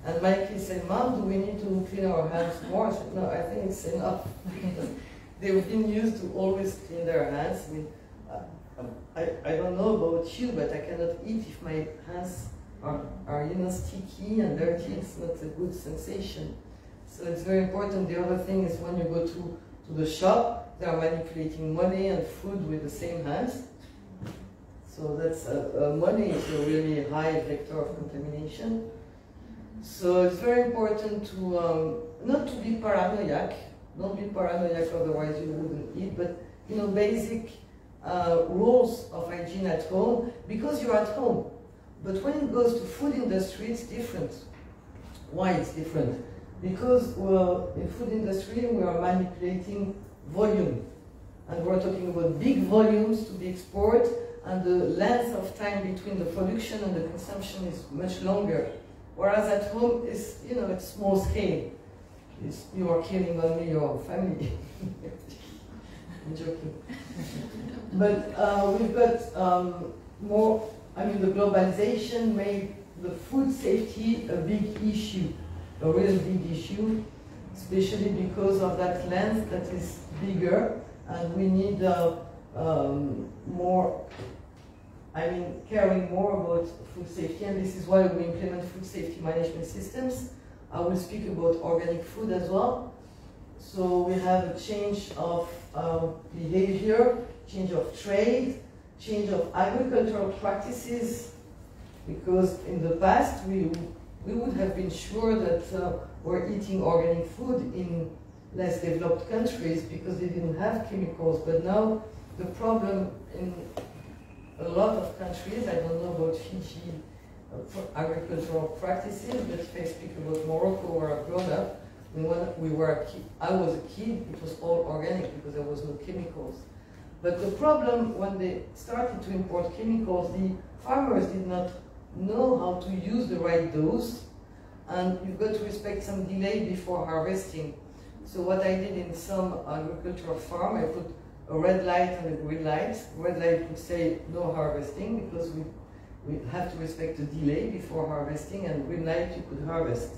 And my kids said, Mom, do we need to clean our hands more? I said, no, I think it's enough. They've been used to always clean their hands. I mean, uh, I, I don't know about you, but I cannot eat if my hands are, are you know, sticky and dirty. It's not a good sensation. So it's very important. The other thing is when you go to, to the shop, they are manipulating money and food with the same hands. So that's uh, uh, money is a really high vector of contamination. So it's very important to um, not to be paranoid. Don't be paranoid, otherwise you wouldn't eat. But you know, basic uh, rules of hygiene at home because you're at home. But when it goes to food industry, it's different. Why it's different? Because we're in food industry we are manipulating volume, and we're talking about big volumes to be exported, and the length of time between the production and the consumption is much longer. Whereas at home, it's, you know, it's small scale. It's, you are killing only your family. I'm joking. but uh, we've got um, more, I mean, the globalization made the food safety a big issue, a real big issue, especially because of that length that is bigger, and we need uh, um, more I mean, caring more about food safety, and this is why we implement food safety management systems. I will speak about organic food as well. So we have a change of uh, behavior, change of trade, change of agricultural practices, because in the past we, we would have been sure that uh, we're eating organic food in less developed countries because they didn't have chemicals, but now the problem in a lot of countries, I don't know about Fiji uh, agricultural practices, but if I speak about Morocco where I grew up, when we were kid, I was a kid, it was all organic because there was no chemicals. But the problem when they started to import chemicals, the farmers did not know how to use the right dose, and you've got to respect some delay before harvesting. So what I did in some agricultural farm, I put a red light and a green light. Red light would say no harvesting because we, we have to respect the delay before harvesting and green light you could harvest.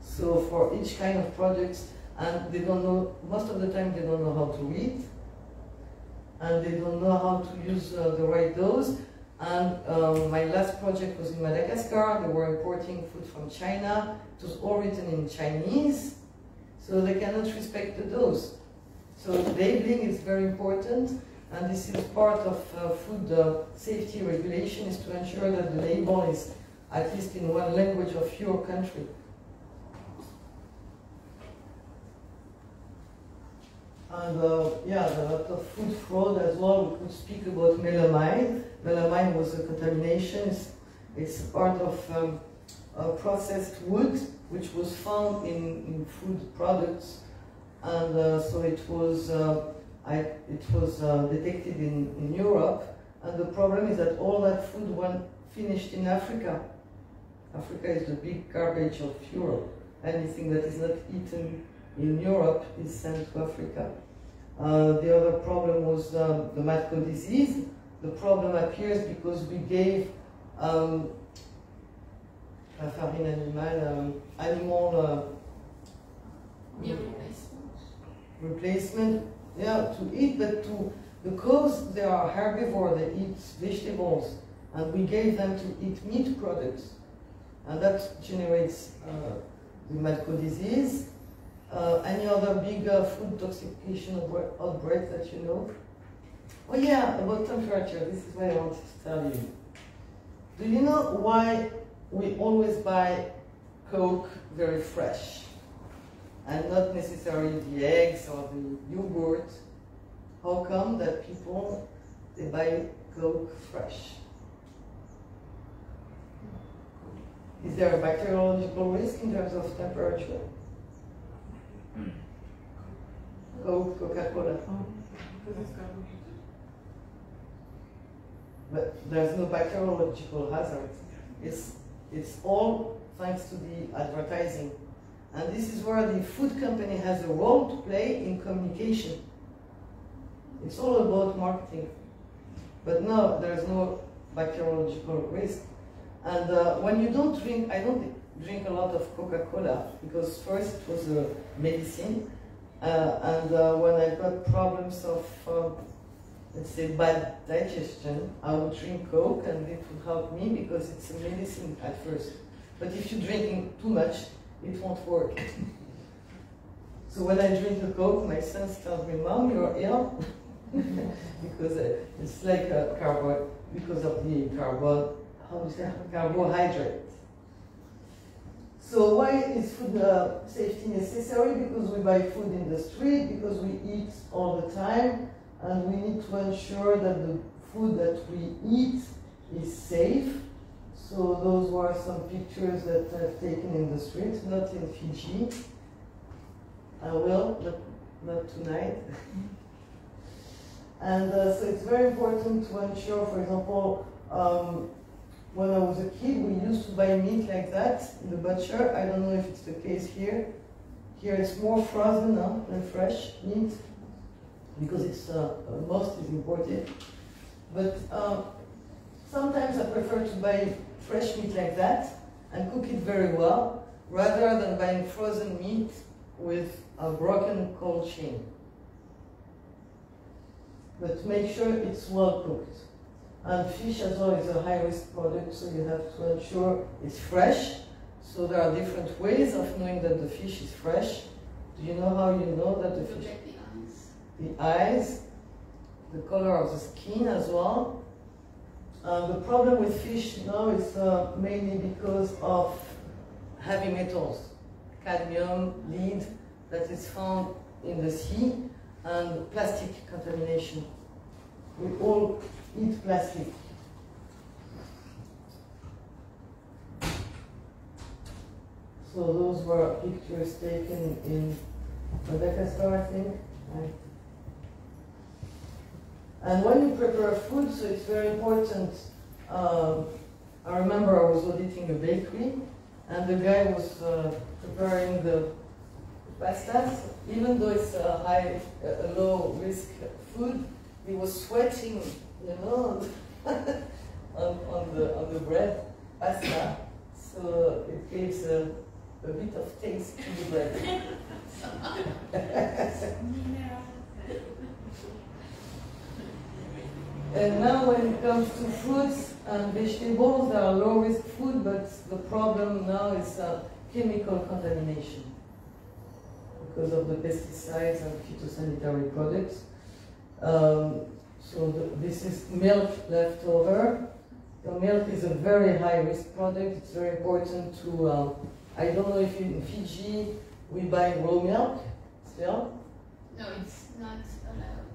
So for each kind of products, and they don't know, most of the time they don't know how to read, and they don't know how to use uh, the right dose. And um, my last project was in Madagascar, they were importing food from China, it was all written in Chinese, so they cannot respect the dose. So labeling is very important, and this is part of uh, food uh, safety regulation is to ensure that the label is at least in one language of your country. And uh, yeah, a lot of food fraud as well. We could speak about melamine. Melamine was a contamination. It's, it's part of um, processed wood, which was found in, in food products and uh, so it was uh, I, it was uh, detected in, in Europe and the problem is that all that food went finished in Africa. Africa is the big garbage of Europe. Anything that is not eaten in Europe is sent to Africa. Uh, the other problem was um, the cow disease. The problem appears because we gave um, farine animal, um, animal uh, replacement, yeah, to eat, but to because they are herbivore, they eat vegetables, and we gave them to eat meat products. And that generates uh, the cow disease. Uh, any other big uh, food toxification outbreak that you know? Oh yeah, about temperature, this is what I wanted to tell you. Do you know why we always buy Coke very fresh? And not necessarily the eggs or the yogurt. How come that people, they buy Coke fresh? Is there a bacteriological risk in terms of temperature? Coke, Coca-Cola. But there's no bacteriological hazard. It's, it's all thanks to the advertising. And this is where the food company has a role to play in communication. It's all about marketing. But no, there's no bacteriological risk. And uh, when you don't drink, I don't drink a lot of Coca-Cola because first it was a medicine, and uh, when I got problems of, uh, let's say, bad digestion, I would drink Coke and it would help me because it's a medicine at first. But if you're drinking too much, it won't work. so when I drink a Coke, my son tells me, Mom, you're ill. because uh, it's like a carbo, because of the carbon carbohydrate. So why is food uh, safety necessary? Because we buy food in the street, because we eat all the time, and we need to ensure that the food that we eat is safe. So those were some pictures that I've taken in the street, not in Fiji. I will, but not tonight. and uh, so it's very important to ensure, for example, um, when I was a kid, we used to buy meat like that in the butcher. I don't know if it's the case here. Here it's more frozen now than fresh meat because it's uh, most is imported. But uh, sometimes I prefer to buy fresh meat like that and cook it very well rather than buying frozen meat with a broken cold chain. But make sure it's well cooked. And fish as well is a high-risk product, so you have to ensure it's fresh. So there are different ways of knowing that the fish is fresh. Do you know how you know that the fish? The eyes, the color of the skin as well. Uh, the problem with fish now is uh, mainly because of heavy metals, cadmium, lead, that is found in the sea, and plastic contamination. We all eat plastic. So those were pictures taken in Madagascar, I think. Right. And when you prepare food, so it's very important. Um, I remember I was auditing a bakery, and the guy was uh, preparing the pastas. Even though it's a high, a low risk food, he was sweating on, on, the, on the bread, pasta. So it gives a, a bit of taste to the bread. and now when it comes to fruits and vegetables, they are low risk food, but the problem now is uh, chemical contamination because of the pesticides and phytosanitary products. Um, so the, this is milk left over. The milk is a very high risk product. It's very important to, uh, I don't know if in Fiji we buy raw milk still? No, it's not allowed.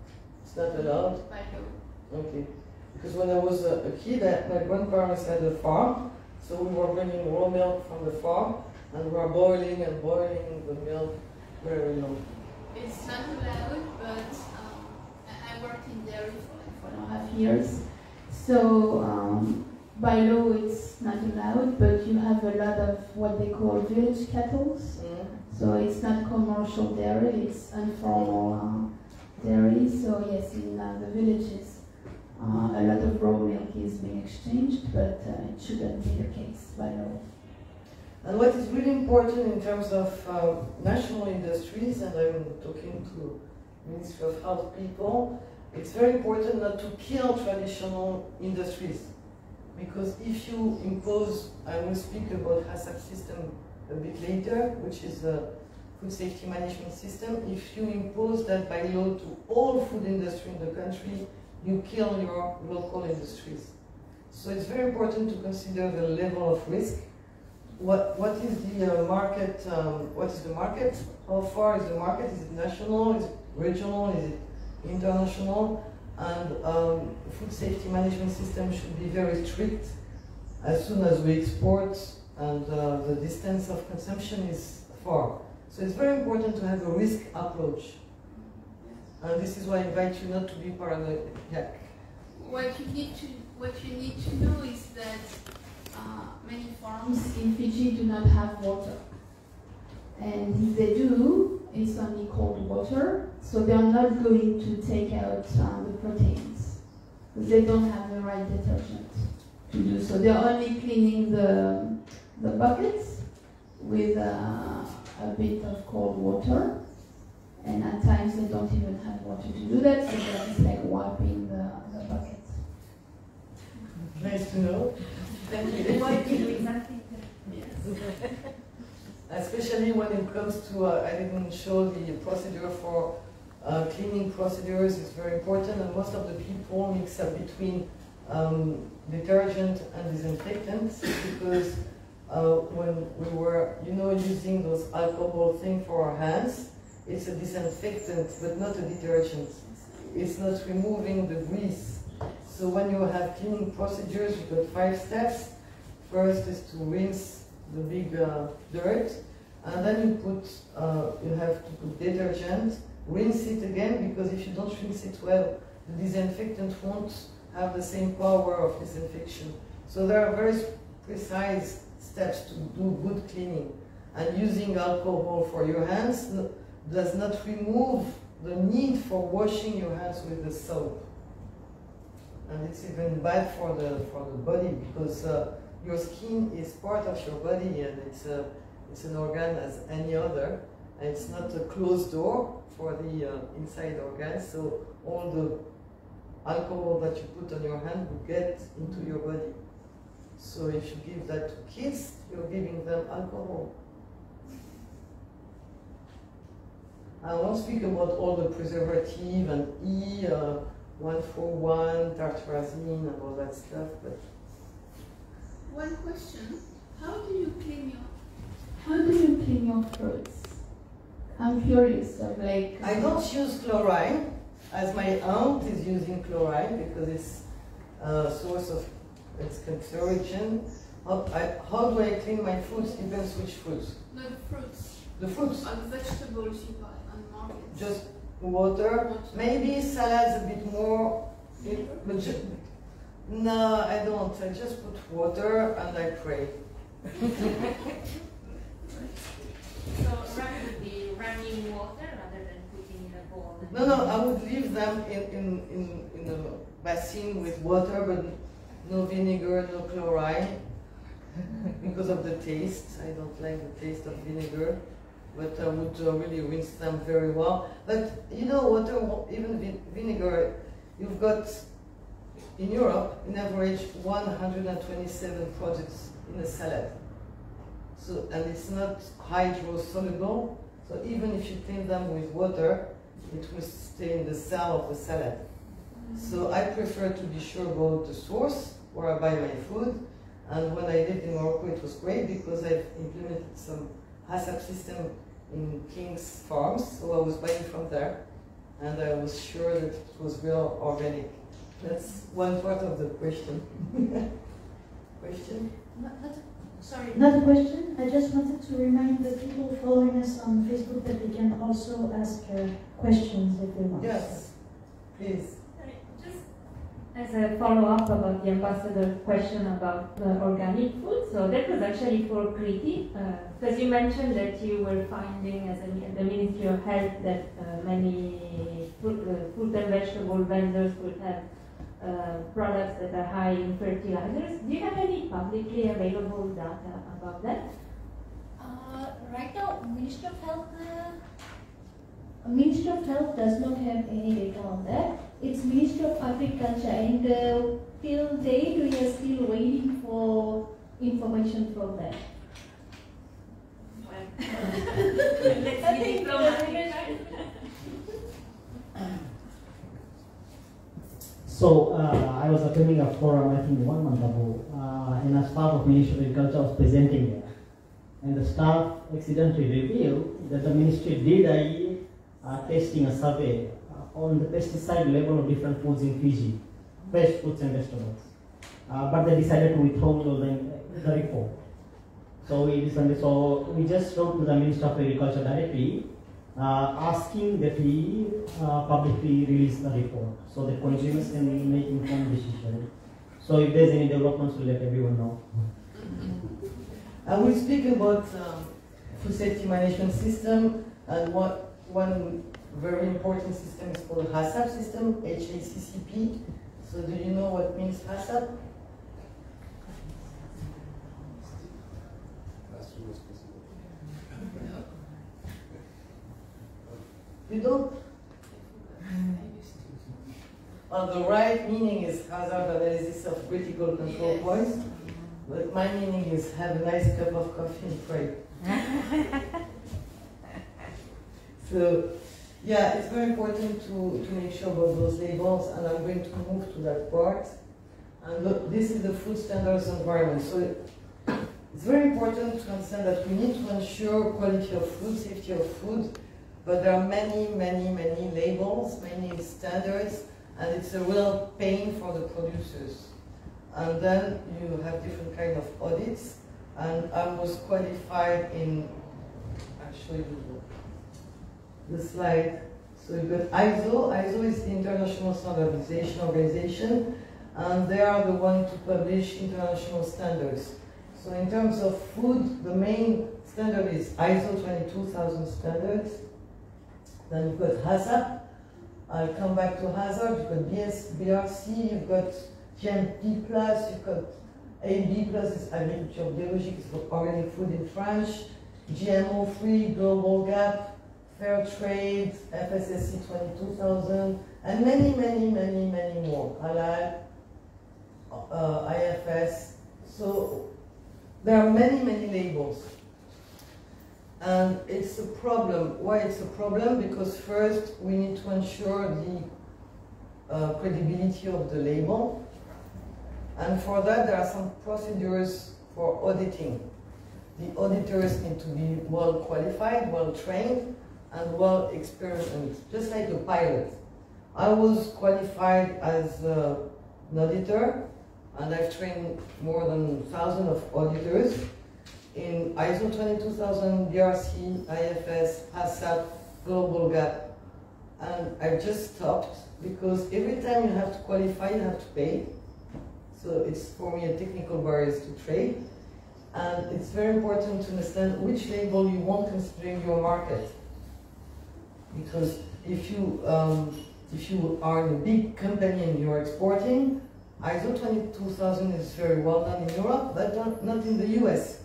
It's not allowed? By law. Okay. Because when I was a, a kid, I, my grandparents had a farm, so we were bringing raw milk from the farm, and we were boiling and boiling the milk very long. It's not allowed, but dairy for like four and a half years. So um, by law it's not allowed, but you have a lot of what they call village cattle. Mm. So it's not commercial dairy, it's informal uh, dairy. So yes, in uh, the villages, uh, a lot of raw milk is being exchanged, but uh, it shouldn't be the case by law. And what is really important in terms of uh, national industries, and I'm talking to Ministry of Health people, it's very important not to kill traditional industries. Because if you impose, I will speak about HACCP system a bit later, which is a food safety management system. If you impose that by law to all food industry in the country, you kill your local industries. So it's very important to consider the level of risk. What, what is the uh, market, um, what is the market? How far is the market? Is it national, is it regional, is it international? And um, food safety management system should be very strict as soon as we export and uh, the distance of consumption is far. So it's very important to have a risk approach. And this is why I invite you not to be paranoiac. What you need to what you need to know is that uh, many farms in Fiji do not have water. And if they do, it's only cold water, so they are not going to take out um, the proteins because they don't have the right detergent to do so. They're only cleaning the, the buckets with uh, a bit of cold water, and at times they don't even have water to do that, so they're just like wiping the, the buckets. Nice to know. Thank you. Why do you exactly? Especially when it comes to, uh, I didn't show the procedure for uh, cleaning procedures is very important and most of the people mix up between um, detergent and disinfectants because uh, when we were, you know, using those alcohol thing for our hands, it's a disinfectant but not a detergent. It's not removing the grease. So when you have cleaning procedures, you've got five steps. First is to rinse the big uh, dirt, and then you put, uh, you have to put detergent, rinse it again, because if you don't rinse it well, the disinfectant won't have the same power of disinfection. So there are very precise steps to do good cleaning. And using alcohol for your hands does not remove the need for washing your hands with the soap. And it's even bad for the, for the body because uh, your skin is part of your body and it's, a, it's an organ as any other. And it's not a closed door for the uh, inside organs, so all the alcohol that you put on your hand will get into your body. So if you give that to kids, you're giving them alcohol. I won't speak about all the preservative and E, uh, 141, tartrazine, and all that stuff, but one question. How do you clean your How do you clean your fruits? I'm curious of like I don't use chlorine as my aunt is using chlorine because it's a source of it's cancerogen. How, I, how do I clean my fruits? Depends which fruits. No, the fruits. The fruits. And vegetables you buy on the market. Just water. Maybe salads a bit more. But just, no, I don't. I just put water and I pray. So rather would be running water rather than putting in a bowl. No, no, I would leave them in, in, in, in a basin with water, but no vinegar, no chlorine, because of the taste. I don't like the taste of vinegar, but I would uh, really rinse them very well. But you know, water, even vin vinegar, you've got in Europe, in average, 127 products in a salad. So, and it's not hydrosoluble, so even if you clean them with water, it will stay in the cell of the salad. So I prefer to be sure about the source where I buy my food. And when I lived in Morocco, it was great because I've implemented some HACCP system in King's Farms, so I was buying from there. And I was sure that it was real organic. That's one part of the question. question? Not, not, sorry, not a question. I just wanted to remind the people following us on Facebook that they can also ask uh, questions if they want. Yes, please. Just as a follow-up about the ambassador question about uh, organic food, so that was actually for Kriti, because uh, you mentioned that you were finding as a, the Ministry of Health that uh, many fruit, uh, fruit and vegetable vendors would have uh, products that are high in fertilizers. Do you have any publicly available data about that? Uh, right now, Ministry of Health, Ministry of Health does not have any data on that it's Ministry of Agriculture, and uh, till date we are still waiting for information from them. Let's be diplomatic. So uh, I was attending a forum, I think one month ago, uh, and a staff of Ministry of Agriculture I was presenting there. And the staff accidentally revealed that the ministry did a uh, testing, a survey uh, on the pesticide level of different foods in Fiji, fresh fruits and vegetables. Uh, but they decided to withhold the, the report. So we so we just wrote to the Minister of Agriculture directly asking that he uh, publicly release the report so that consumers can make informed decision. So if there's any developments, we'll let everyone know. I will speak about um, food safety management system and what one very important system is called HACCP system, H-A-C-C-P. So do you know what means HACCP? You don't? Well, the right meaning is hazard analysis of critical control Yes. points, but my meaning is have a nice cup of coffee and pray. So, yeah, it's very important to, to make sure about those labels, and I'm going to move to that part. And look, this is the food standards environment. So, it's very important to understand that we need to ensure quality of food, safety of food, but there are many, many, many labels, many standards, and it's a real pain for the producers. And then you have different kind of audits, and I was qualified in, I'll show actually, the slide. So you've got ISO. ISO is the International Standardization Organization, and they are the one to publish international standards. So in terms of food, the main standard is ISO 22000 standards. Then you've got HACCP. I'll come back to hazard. You've got BS, BRC, you've got GMP plus, you've got AB plus is agriculture biologique, it's for organic food in French, GMO free, global gap, fair trade, FSSC 22000, and many, many, many, many more. Halal, uh, IFS. So there are many, many labels. And it's a problem. Why it's a problem? Because first we need to ensure the uh, credibility of the label. And for that there are some procedures for auditing. The auditors need to be well qualified, well trained, and well experienced, just like a pilot. I was qualified as uh, an auditor, and I've trained more than 1,000 of auditors in ISO 22000, BRC, IFS, HACCP, Global Gap. And I've just stopped because every time you have to qualify, you have to pay. So it's for me a technical barrier to trade. And it's very important to understand which label you want considering your market. Because if you, um, if you are a big company and you're exporting, ISO 22000 is very well done in Europe, but not in the US.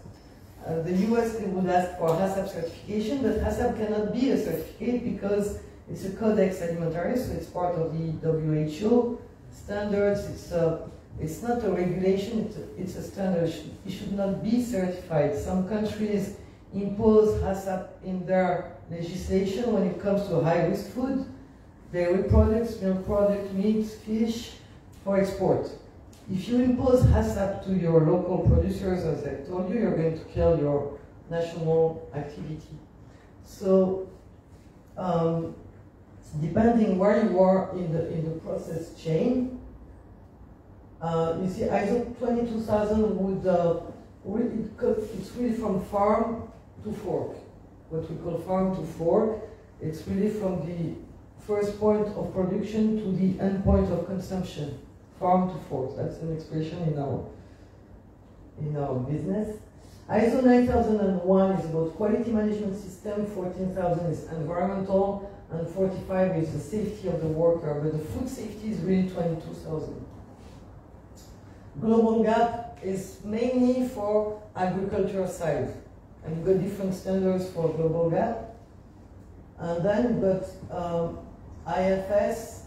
Uh, the US would ask for HACCP certification, but HACCP cannot be a certificate because it's a Codex Alimentarius, so it's part of the WHO standards. It's a, it's not a regulation, it's a, it's a standard. It should not be certified. Some countries impose HACCP in their legislation when it comes to high-risk food, dairy products, milk products, meat, fish, for export. If you impose HACCP to your local producers, as I told you, you're going to kill your national activity. So, um, depending where you are in the in the process chain, uh, you see ISO 22000 would uh, really, it's really from farm to fork, what we call farm to fork. It's really from the first point of production to the end point of consumption farm to fork. That's an expression in our in our business. ISO 9001 is about quality management system, 14,000 is environmental, and 45 is the safety of the worker, but the food safety is really 22,000. Global Gap is mainly for agriculture side, and you've got different standards for Global Gap. And then got um, IFS,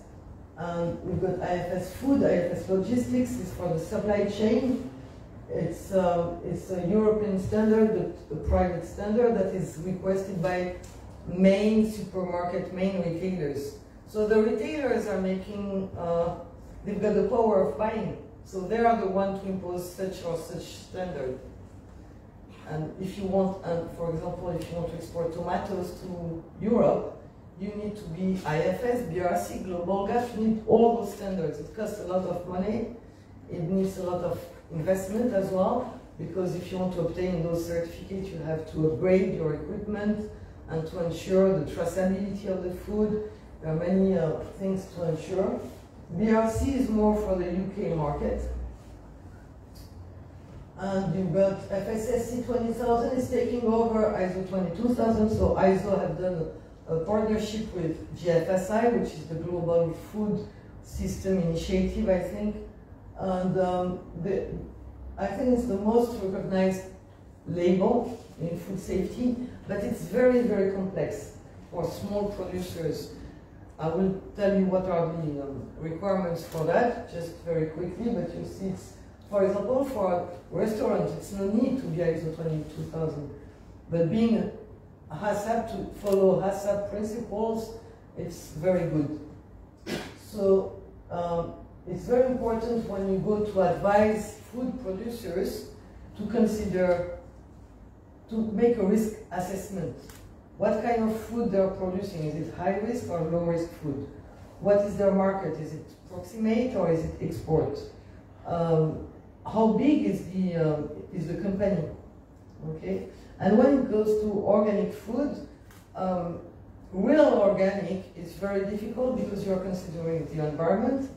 Um, we've got IFS Food, IFS Logistics is for the supply chain. It's, uh, it's a European standard, a private standard that is requested by main supermarket, main retailers. So the retailers are making, uh, they've got the power of buying. So they are the ones to impose such or such standard. And if you want, and for example, if you want to export tomatoes to Europe, you need to be IFS, BRC, Global GAP, you need all those standards. It costs a lot of money, it needs a lot of investment as well, because if you want to obtain those certificates, you have to upgrade your equipment and to ensure the traceability of the food. There are many uh, things to ensure. BRC is more for the UK market. And got FSSC 20000 is taking over ISO 22000, so ISO have done a partnership with GFSI, which is the Global Food System Initiative, I think. And um, the, I think it's the most recognized label in food safety, but it's very, very complex for small producers. I will tell you what are the um, requirements for that, just very quickly, but you see it's, for example, for restaurants, it's no need to be ISO 22000, but being HACCP, to follow HACCP principles, it's very good. So um, it's very important when you go to advise food producers to consider, to make a risk assessment. What kind of food they're producing? Is it high risk or low risk food? What is their market? Is it proximate or is it export? Um, how big is the, um, is the company? Okay, and when it goes to organic food, um, real organic is very difficult because you're considering the environment,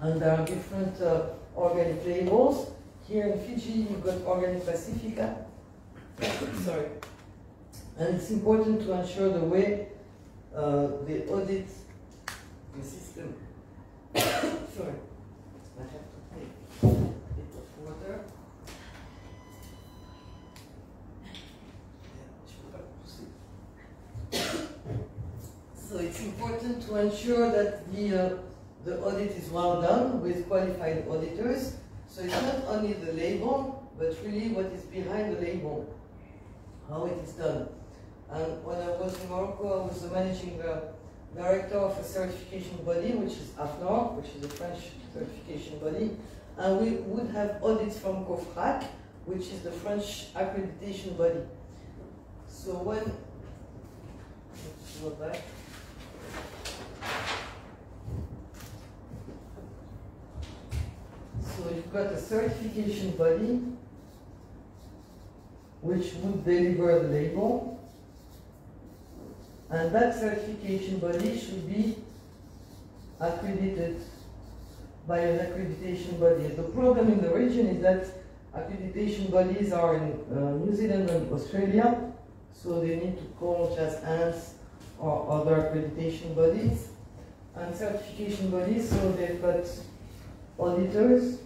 and there are different uh, organic labels. Here in Fiji, you've got Organic Pacifica. Sorry. And it's important to ensure the way uh, the audit the system. Sorry. I have to take a bit of water. So it's important to ensure that the, uh, the audit is well done with qualified auditors. So it's not only the label, but really what is behind the label, how it is done. And when I was in Morocco, I was the managing uh, director of a certification body, which is AFNOR, which is a French certification body. And we would have audits from COFRAC, which is the French accreditation body. So when, let's go back. So you've got a certification body which would deliver the label. And that certification body should be accredited by an accreditation body. The problem in the region is that accreditation bodies are in uh, New Zealand and Australia, so they need to call JAS-ANZ or other accreditation bodies. And certification bodies, so they've got auditors.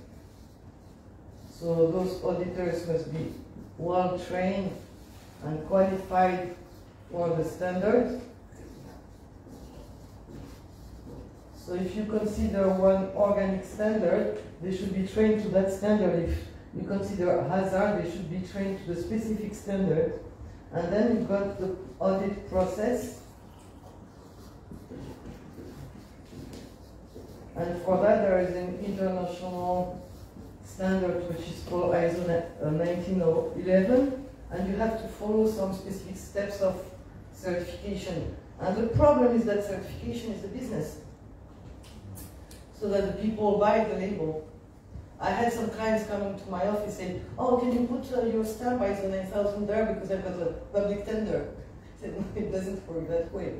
So those auditors must be well trained and qualified for the standard. So if you consider one organic standard, they should be trained to that standard. If you consider a hazard, they should be trained to the specific standard. And then you've got the audit process. And for that, there is an international standard which is called ISO 19011, and you have to follow some specific steps of certification. And the problem is that certification is a business. So that the people buy the label. I had some clients coming to my office saying, oh, can you put uh, your stamp ISO 9000 there because I've got a public tender. I said, no, it doesn't work that way.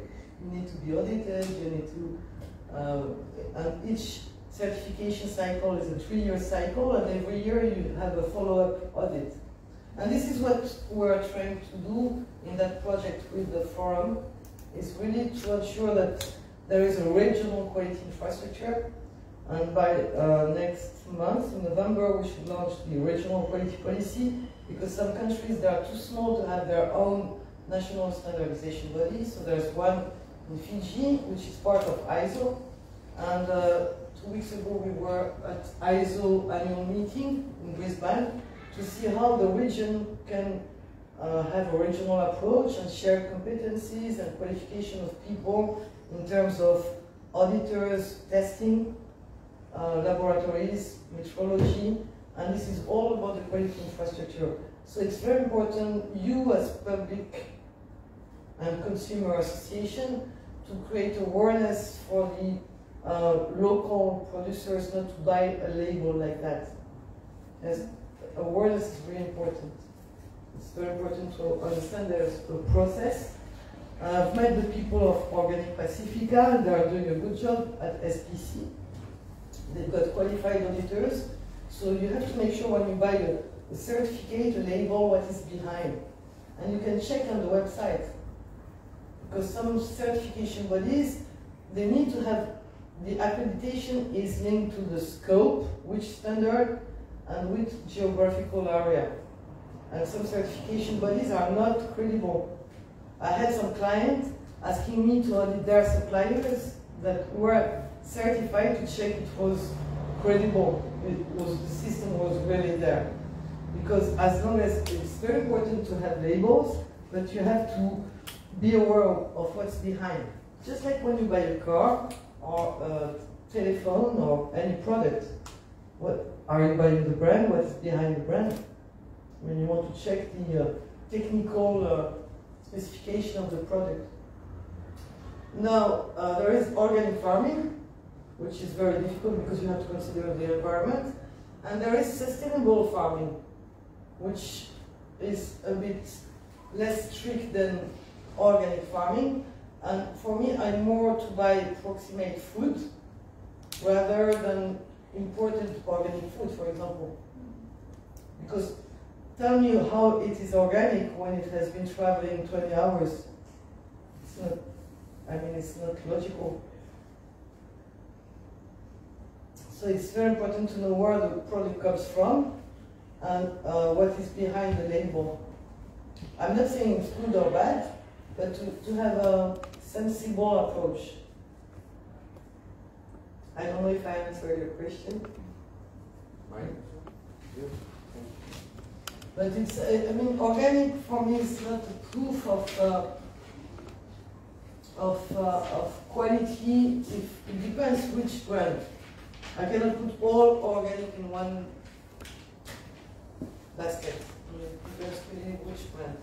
You need to be audited, you need to, uh, and each certification cycle is a three-year cycle, and every year you have a follow-up audit. And this is what we're trying to do in that project with the forum, is really to ensure that there is a regional quality infrastructure, and by uh, next month, in November, we should launch the regional quality policy, because some countries, they are too small to have their own national standardization body, so there's one in Fiji, which is part of ISO, And uh, two weeks ago we were at ISO annual meeting in Brisbane to see how the region can uh, have a regional approach and share competencies and qualification of people in terms of auditors, testing, uh, laboratories, metrology, and this is all about the quality infrastructure. So it's very important, you as public and consumer association, to create awareness for the uh, local producers not to buy a label like that. Awareness is very important. It's very important to understand there's a process. I've met the people of Organic Pacifica and they are doing a good job at SPC. They've got qualified auditors. So you have to make sure when you buy a, a certificate, a label, what is behind. And you can check on the website. Because some certification bodies, they need to have the accreditation is linked to the scope, which standard, and which geographical area. And some certification bodies are not credible. I had some clients asking me to audit their suppliers that were certified to check it was credible, it was the system was really there. Because as long as it's very important to have labels, but you have to be aware of what's behind. Just like when you buy a car or a telephone or any product, what are you buying the brand? What's behind the brand? When you want to check the uh, technical uh, specification of the product. Now, uh, there is organic farming, which is very difficult because you have to consider the environment. And there is sustainable farming, which is a bit less strict than organic farming. And for me, I'm more to buy proximate food rather than imported organic food, for example. Because tell me how it is organic when it has been traveling 20 hours. It's not, I mean, it's not logical. So it's very important to know where the product comes from and uh, what is behind the label. I'm not saying it's good or bad, but to, to have a sensible approach. I don't know if I answered your question. Right. But it's, I mean, organic for me is not a proof of, uh, of, uh, of quality. If, it depends which brand. I cannot put all organic in one basket. It depends really which brand.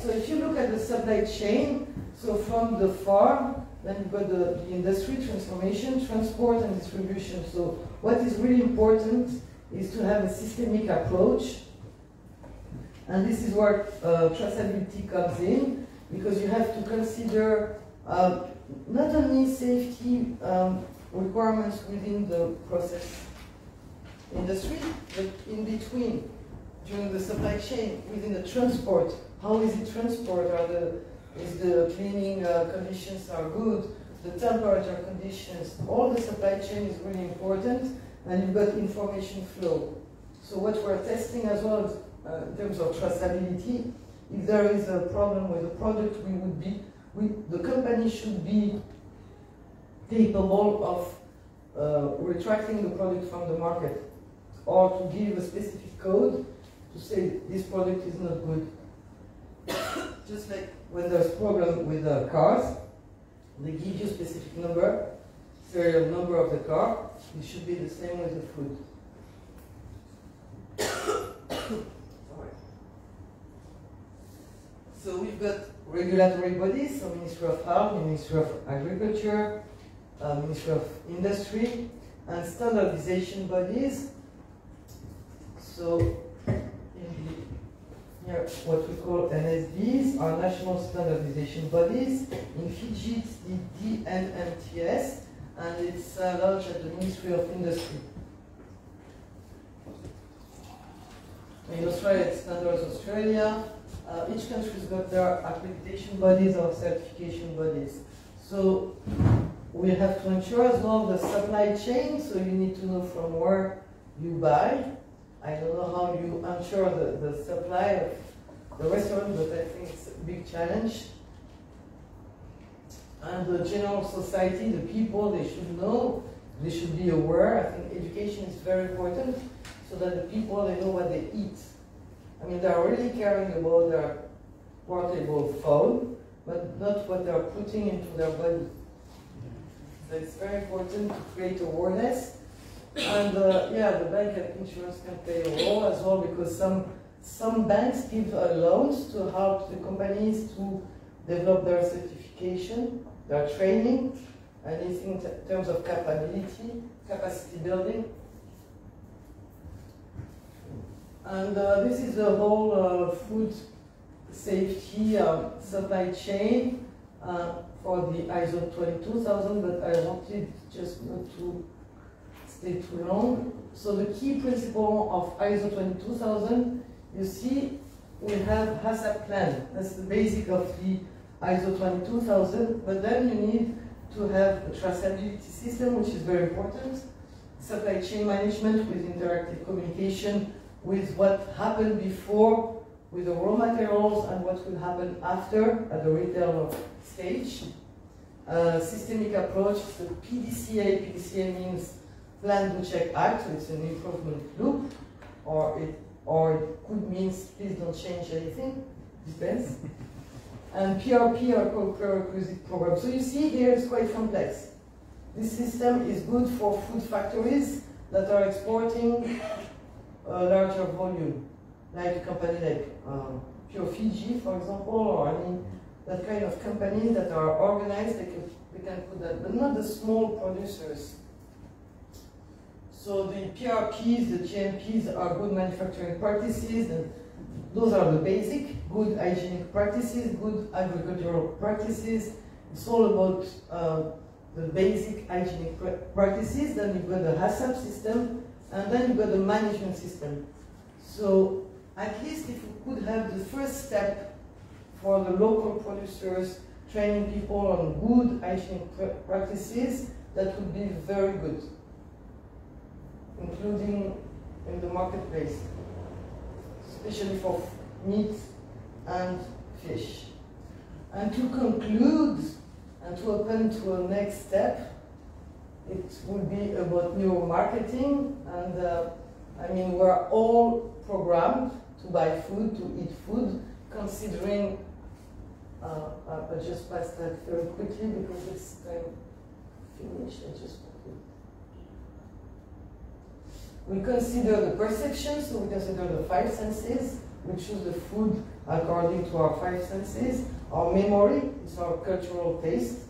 So if you look at the supply chain, so from the farm, then you've got the, the industry, transformation, transport, and distribution. So what is really important is to have a systemic approach. And this is where uh, traceability comes in, because you have to consider uh, not only safety um, requirements within the process industry, but in between, during the supply chain, within the transport. How is it transported? Are the is the cleaning uh, conditions are good, the temperature conditions, all the supply chain is really important, and you've got information flow. So what we're testing as well uh, in terms of traceability, if there is a problem with the product, we would be, we, the company should be capable of uh, retracting the product from the market, or to give a specific code to say this product is not good. Just like when there's problem with the cars, they give you specific number, serial number of the car. It should be the same with the food. so we've got regulatory bodies, so Ministry of Health, Ministry of Agriculture, uh, Ministry of Industry, and standardization bodies. So here, what we call NSBs are national standardization bodies. In Fiji, it's the DNMTS, and it's uh, launched at the Ministry of Industry. In Australia, it's Standards Australia. Uh, each country's got their accreditation bodies or certification bodies. So we have to ensure as well the supply chain, so you need to know from where you buy, I know you ensure the, the supply of the restaurant, but I think it's a big challenge. and the general society, the people, they should know, they should be aware. I think education is very important so that the people, they know what they eat. I mean, they're really caring about their portable phone, but not what they're putting into their body. So it's very important to create awareness. And uh, yeah, the bank and insurance can play a role as well because some some banks give uh, loans to help the companies to develop their certification, their training, and it's in terms of capability, capacity building. And uh, this is the whole uh, food safety uh, supply chain uh, for the ISO 22000, but I wanted just not to stay too long. So the key principle of ISO 22000, you see, we have HACCP plan. That's the basic of the ISO 22000, but then you need to have a traceability system, which is very important, supply chain management with interactive communication with what happened before with the raw materials and what will happen after at the retail stage. Uh, systemic approach, the PDCA, PDCA means plan, do, check, out, so it's an improvement loop, or it, or it could mean please don't change anything, depends. and PRP are prerequisite program. So you see here it's quite complex. This system is good for food factories that are exporting a larger volume, like a company like um, Pure Fiji, for example, or any that kind of companies that are organized, they can, they can put that, but not the small producers. So the PRPs, the GMPs are good manufacturing practices, and those are the basic, good hygienic practices, good agricultural practices. It's all about uh, the basic hygienic practices. Then you've got the HACCP system, and then you've got the management system. So at least if we could have the first step for the local producers, training people on good hygienic practices, that would be very good, including in the marketplace, especially for meat and fish. And to conclude and to open to a next step, it will be about neuromarketing. And uh, I mean, we're all programmed to buy food, to eat food, considering, uh, I just passed that very quickly because it's of finished. I just we consider the perception, so we consider the five senses. We choose the food according to our five senses. Our memory is our cultural taste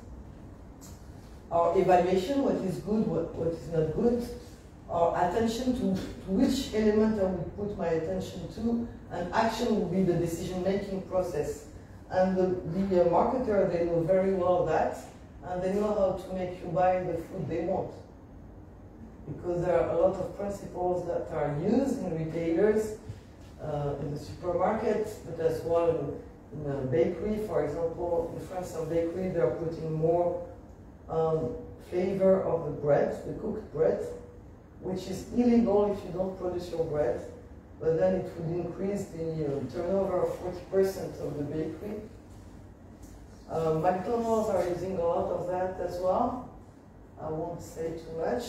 our evaluation, what is good, what, what is not good, our attention to, to which element I will put my attention to, and action will be the decision-making process. And the, the uh, marketer, they know very well that, and they know how to make you buy the food they want. Because there are a lot of principles that are used in retailers, uh, in the supermarket, but as well in, in bakery. For example, in France, some bakery, they're putting more um, flavor of the bread, the cooked bread, which is illegal if you don't produce your bread, but then it would increase the uh, turnover of 40% of the bakery. Uh, McDonald's are using a lot of that as well. I won't say too much.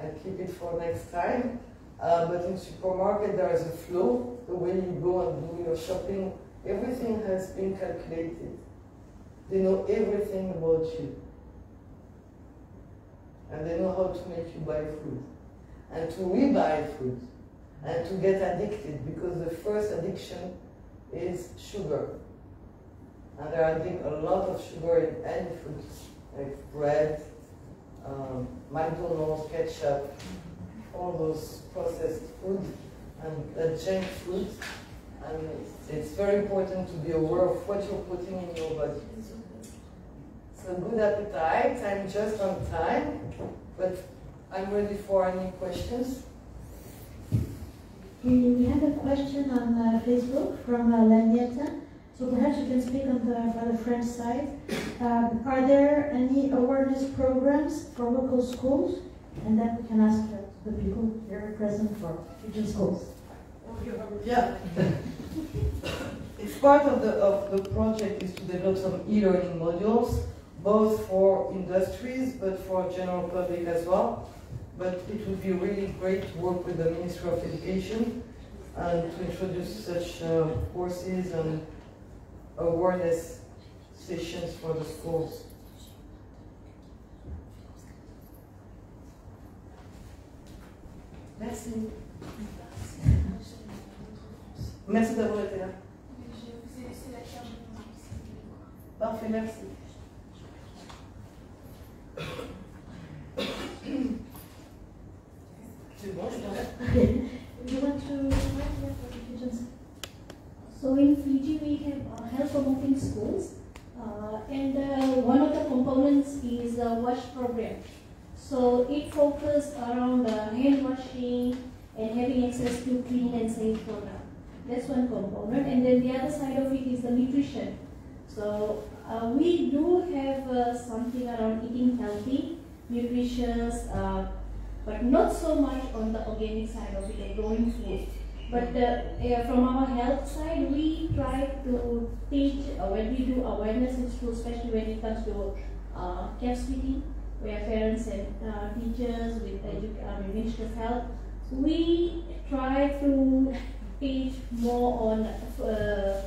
I'll keep it for next time. Uh, but in supermarket, there is a flow. The way you go and do your shopping, everything has been calculated. They know everything about you and they know how to make you buy food and to rebuy food and to get addicted because the first addiction is sugar. And they're adding a lot of sugar in any food, like bread, um, McDonald's, ketchup, all those processed food and uh, junk food. And it's very important to be aware of what you're putting in your body. So good appetite. I'm just on time, but I'm ready for any questions. We have a question on uh, Facebook from uh, Lanieta. So perhaps you can speak on the, on the French side. Um, are there any awareness programs for local schools? And then we can ask uh, the people here present for future schools. Yeah. it's part of the, of the project is to develop some e-learning modules both for industries but for general public as well. But it would be really great to work with the Ministry of Education and to introduce such uh, courses and awareness sessions for the schools. Merci. Merci d'avoir été là. Je vous ai laissé la charge Parfait, merci. C'est bon, je t'arrête. You want to write here for the pigeons? So in Fiji, we have uh, health promoting schools, uh, and uh, one of the components is a wash program. So it focuses around uh, hand washing and having access to clean and safe water. That's one component, and then the other side of it is the nutrition. So uh, we do have uh, something around eating healthy, nutritious, uh, but not so much on the organic side of it, like growing food. But uh, from our health side, we try to teach uh, when we do awareness in school, especially when it comes to uh, meeting, where parents and uh, teachers with mean, Ministry of Health, we try to teach more on uh,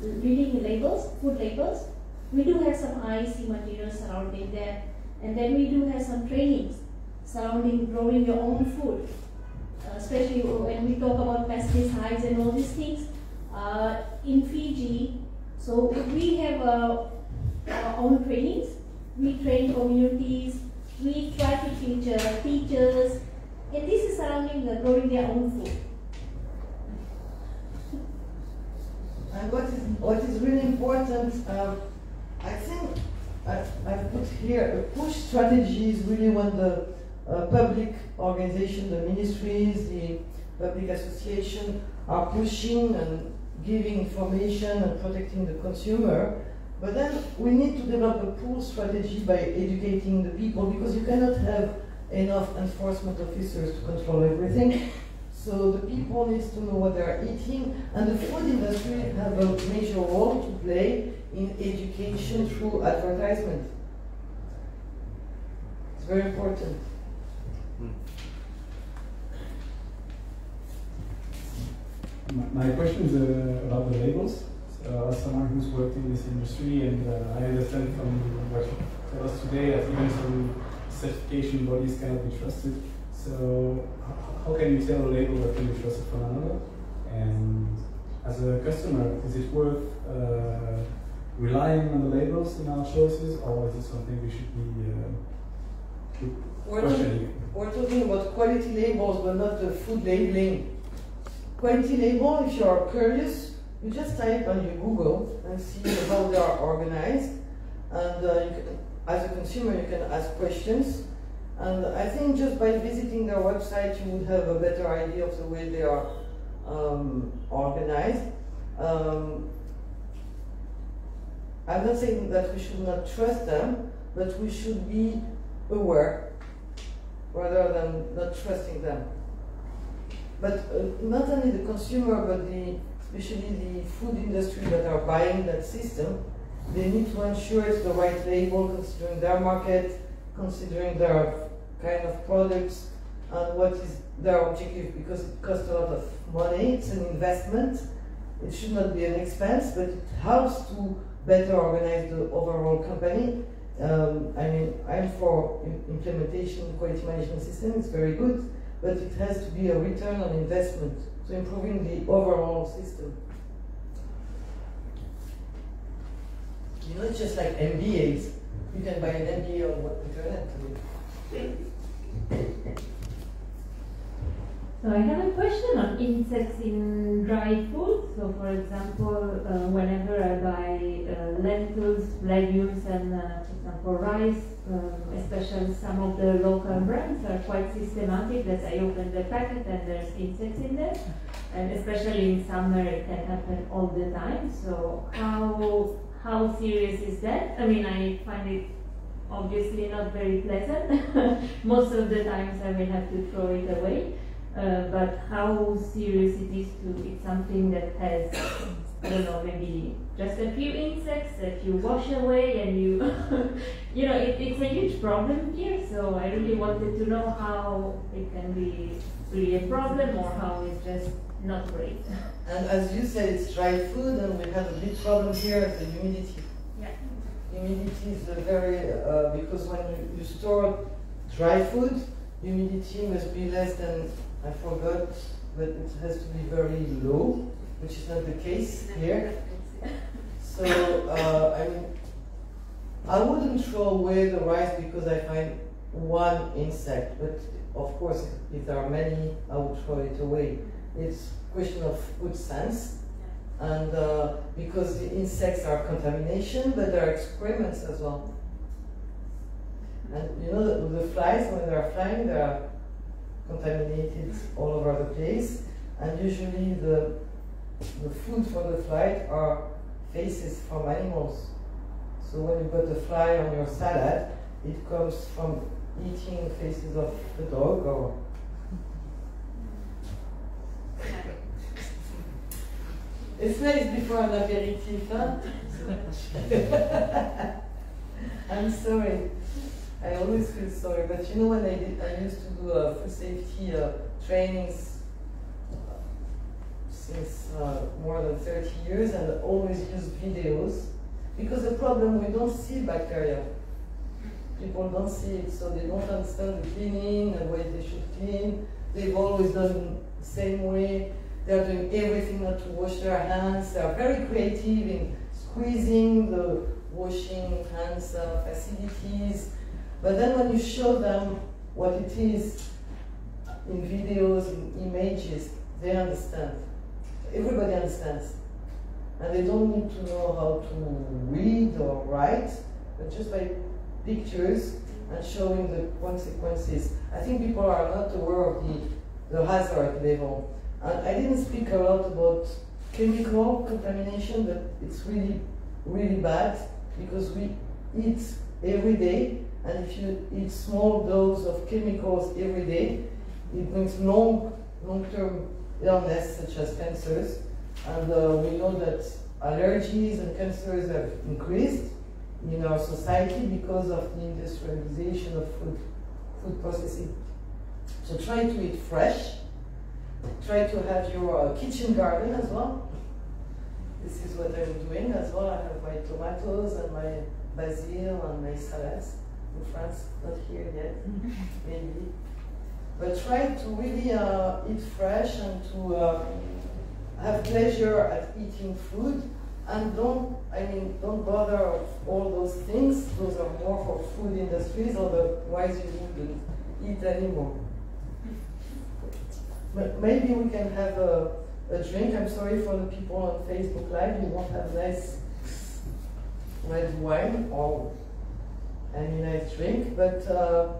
reading labels, food labels. We do have some IC materials surrounding that, and then we do have some trainings surrounding growing your own food, uh, especially when we talk about pesticides and all these things. Uh, in Fiji, so we have uh, our own trainings. We train communities. We try to teach uh, teachers, and this is surrounding the growing their own food. And what is, what is really important, um, I think I, I've put here, a push strategy is really when the uh, public organization, the ministries, the public association are pushing and giving information and protecting the consumer. But then we need to develop a pull strategy by educating the people because you cannot have enough enforcement officers to control everything. So the people needs to know what they are eating, and the food industry have a major role to play in education through advertisement. It's very important. My, question is uh, about the labels. Uh, as someone who's worked in this industry, and uh, I understand from what you tell us today that even some certification bodies cannot be trusted. So, how can you tell a label that can be trusted from another? And as a customer, is it worth uh, relying on the labels in our choices, or is it something we should be uh, We're questioning? talking, we're talking about quality labels, but not the food labeling. Quality label, if you are curious, you just type on your Google and see how they are organized. And uh, you can, as a consumer, you can ask questions. And I think just by visiting their website, you would have a better idea of the way they are um, organized. Um, I'm not saying that we should not trust them, but we should be aware rather than not trusting them. But uh, not only the consumer, but the especially the food industry that are buying that system, they need to ensure it's the right label considering their market, considering their kind of products, and what is their objective because it costs a lot of money, it's an investment. It should not be an expense, but it helps to better organize the overall company. Um, I mean, I'm for im- implementation quality management system, it's very good, but it has to be a return on investment, so improving the overall system. You know, it's just like MBAs. You can buy an MBA on the internet. So I have a question on insects in dry food. So for example, uh, whenever I buy uh, lentils, legumes, and uh, for example rice, um, especially some of the local brands are quite systematic that I open the packet and there's insects in there. And especially in summer it can happen all the time. So how how serious is that? I mean I find it obviously not very pleasant. Most of the times I will have to throw it away. Uh, but how serious it is to eat something that has, I don't know, maybe just a few insects that you wash away and you, you know, it, it's a huge problem here. So I really wanted to know how it can be really a problem or how it's just not great. And as you said, it's dry food, and we have a big problem here: the humidity. Humidity is a very uh, because when you, you store dry food, humidity must be less than I forgot, but it has to be very low, which is not the case here. So uh, I mean, I wouldn't throw away the rice because I find one insect, but of course, if there are many, I would throw it away. It's question of good sense, and uh, because the insects are contamination, but there are excrements as well. And you know, the, the flies, when they are flying, they are contaminated all over the place, and usually the the food for the fly are faces from animals. So when you put a fly on your salad, it comes from eating faces of the dog or It's nice before an aperitif, huh? I'm sorry. I always feel sorry, but you know when I did, I used to do uh, food safety uh, trainings since uh, more than 30 years and always use videos because the problem we don't see bacteria. People don't see it, so they don't understand the cleaning and way they should clean. They've always done the same way. They're doing everything not to wash their hands. They are very creative in squeezing the washing hands uh, facilities. But then when you show them what it is in videos, in images, they understand. Everybody understands. And they don't need to know how to read or write, but just by pictures and showing the consequences. I think people are not aware of the, the hazard level. And I didn't speak a lot about chemical contamination, but it's really, really bad because we eat every day, and if you eat small dose of chemicals every day, it brings long, long-term illness such as cancers. And uh, we know that allergies and cancers have increased in our society because of the industrialization of food, food processing. So try to eat fresh. Try to have your uh, kitchen garden as well. This is what I'm doing as well. I have my tomatoes and my basil and my salads in France, not here yet, maybe. But try to really uh, eat fresh and to uh, have pleasure at eating food and don't, I mean, don't bother of all those things. Those are more for food industries, otherwise you wouldn't eat anymore. Maybe we can have a, a drink. I'm sorry for the people on Facebook Live. You won't have nice red wine or any nice drink, but uh,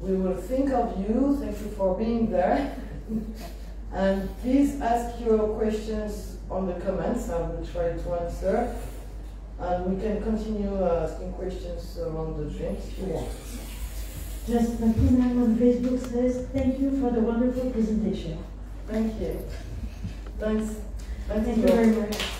we will think of you. Thank you for being there. and please ask your questions on the comments. I will try to answer. And we can continue uh, asking questions around the drinks if you want. Just Martina on Facebook says, thank you for the wonderful presentation. Thank you. Thanks. Thanks Thank you very much.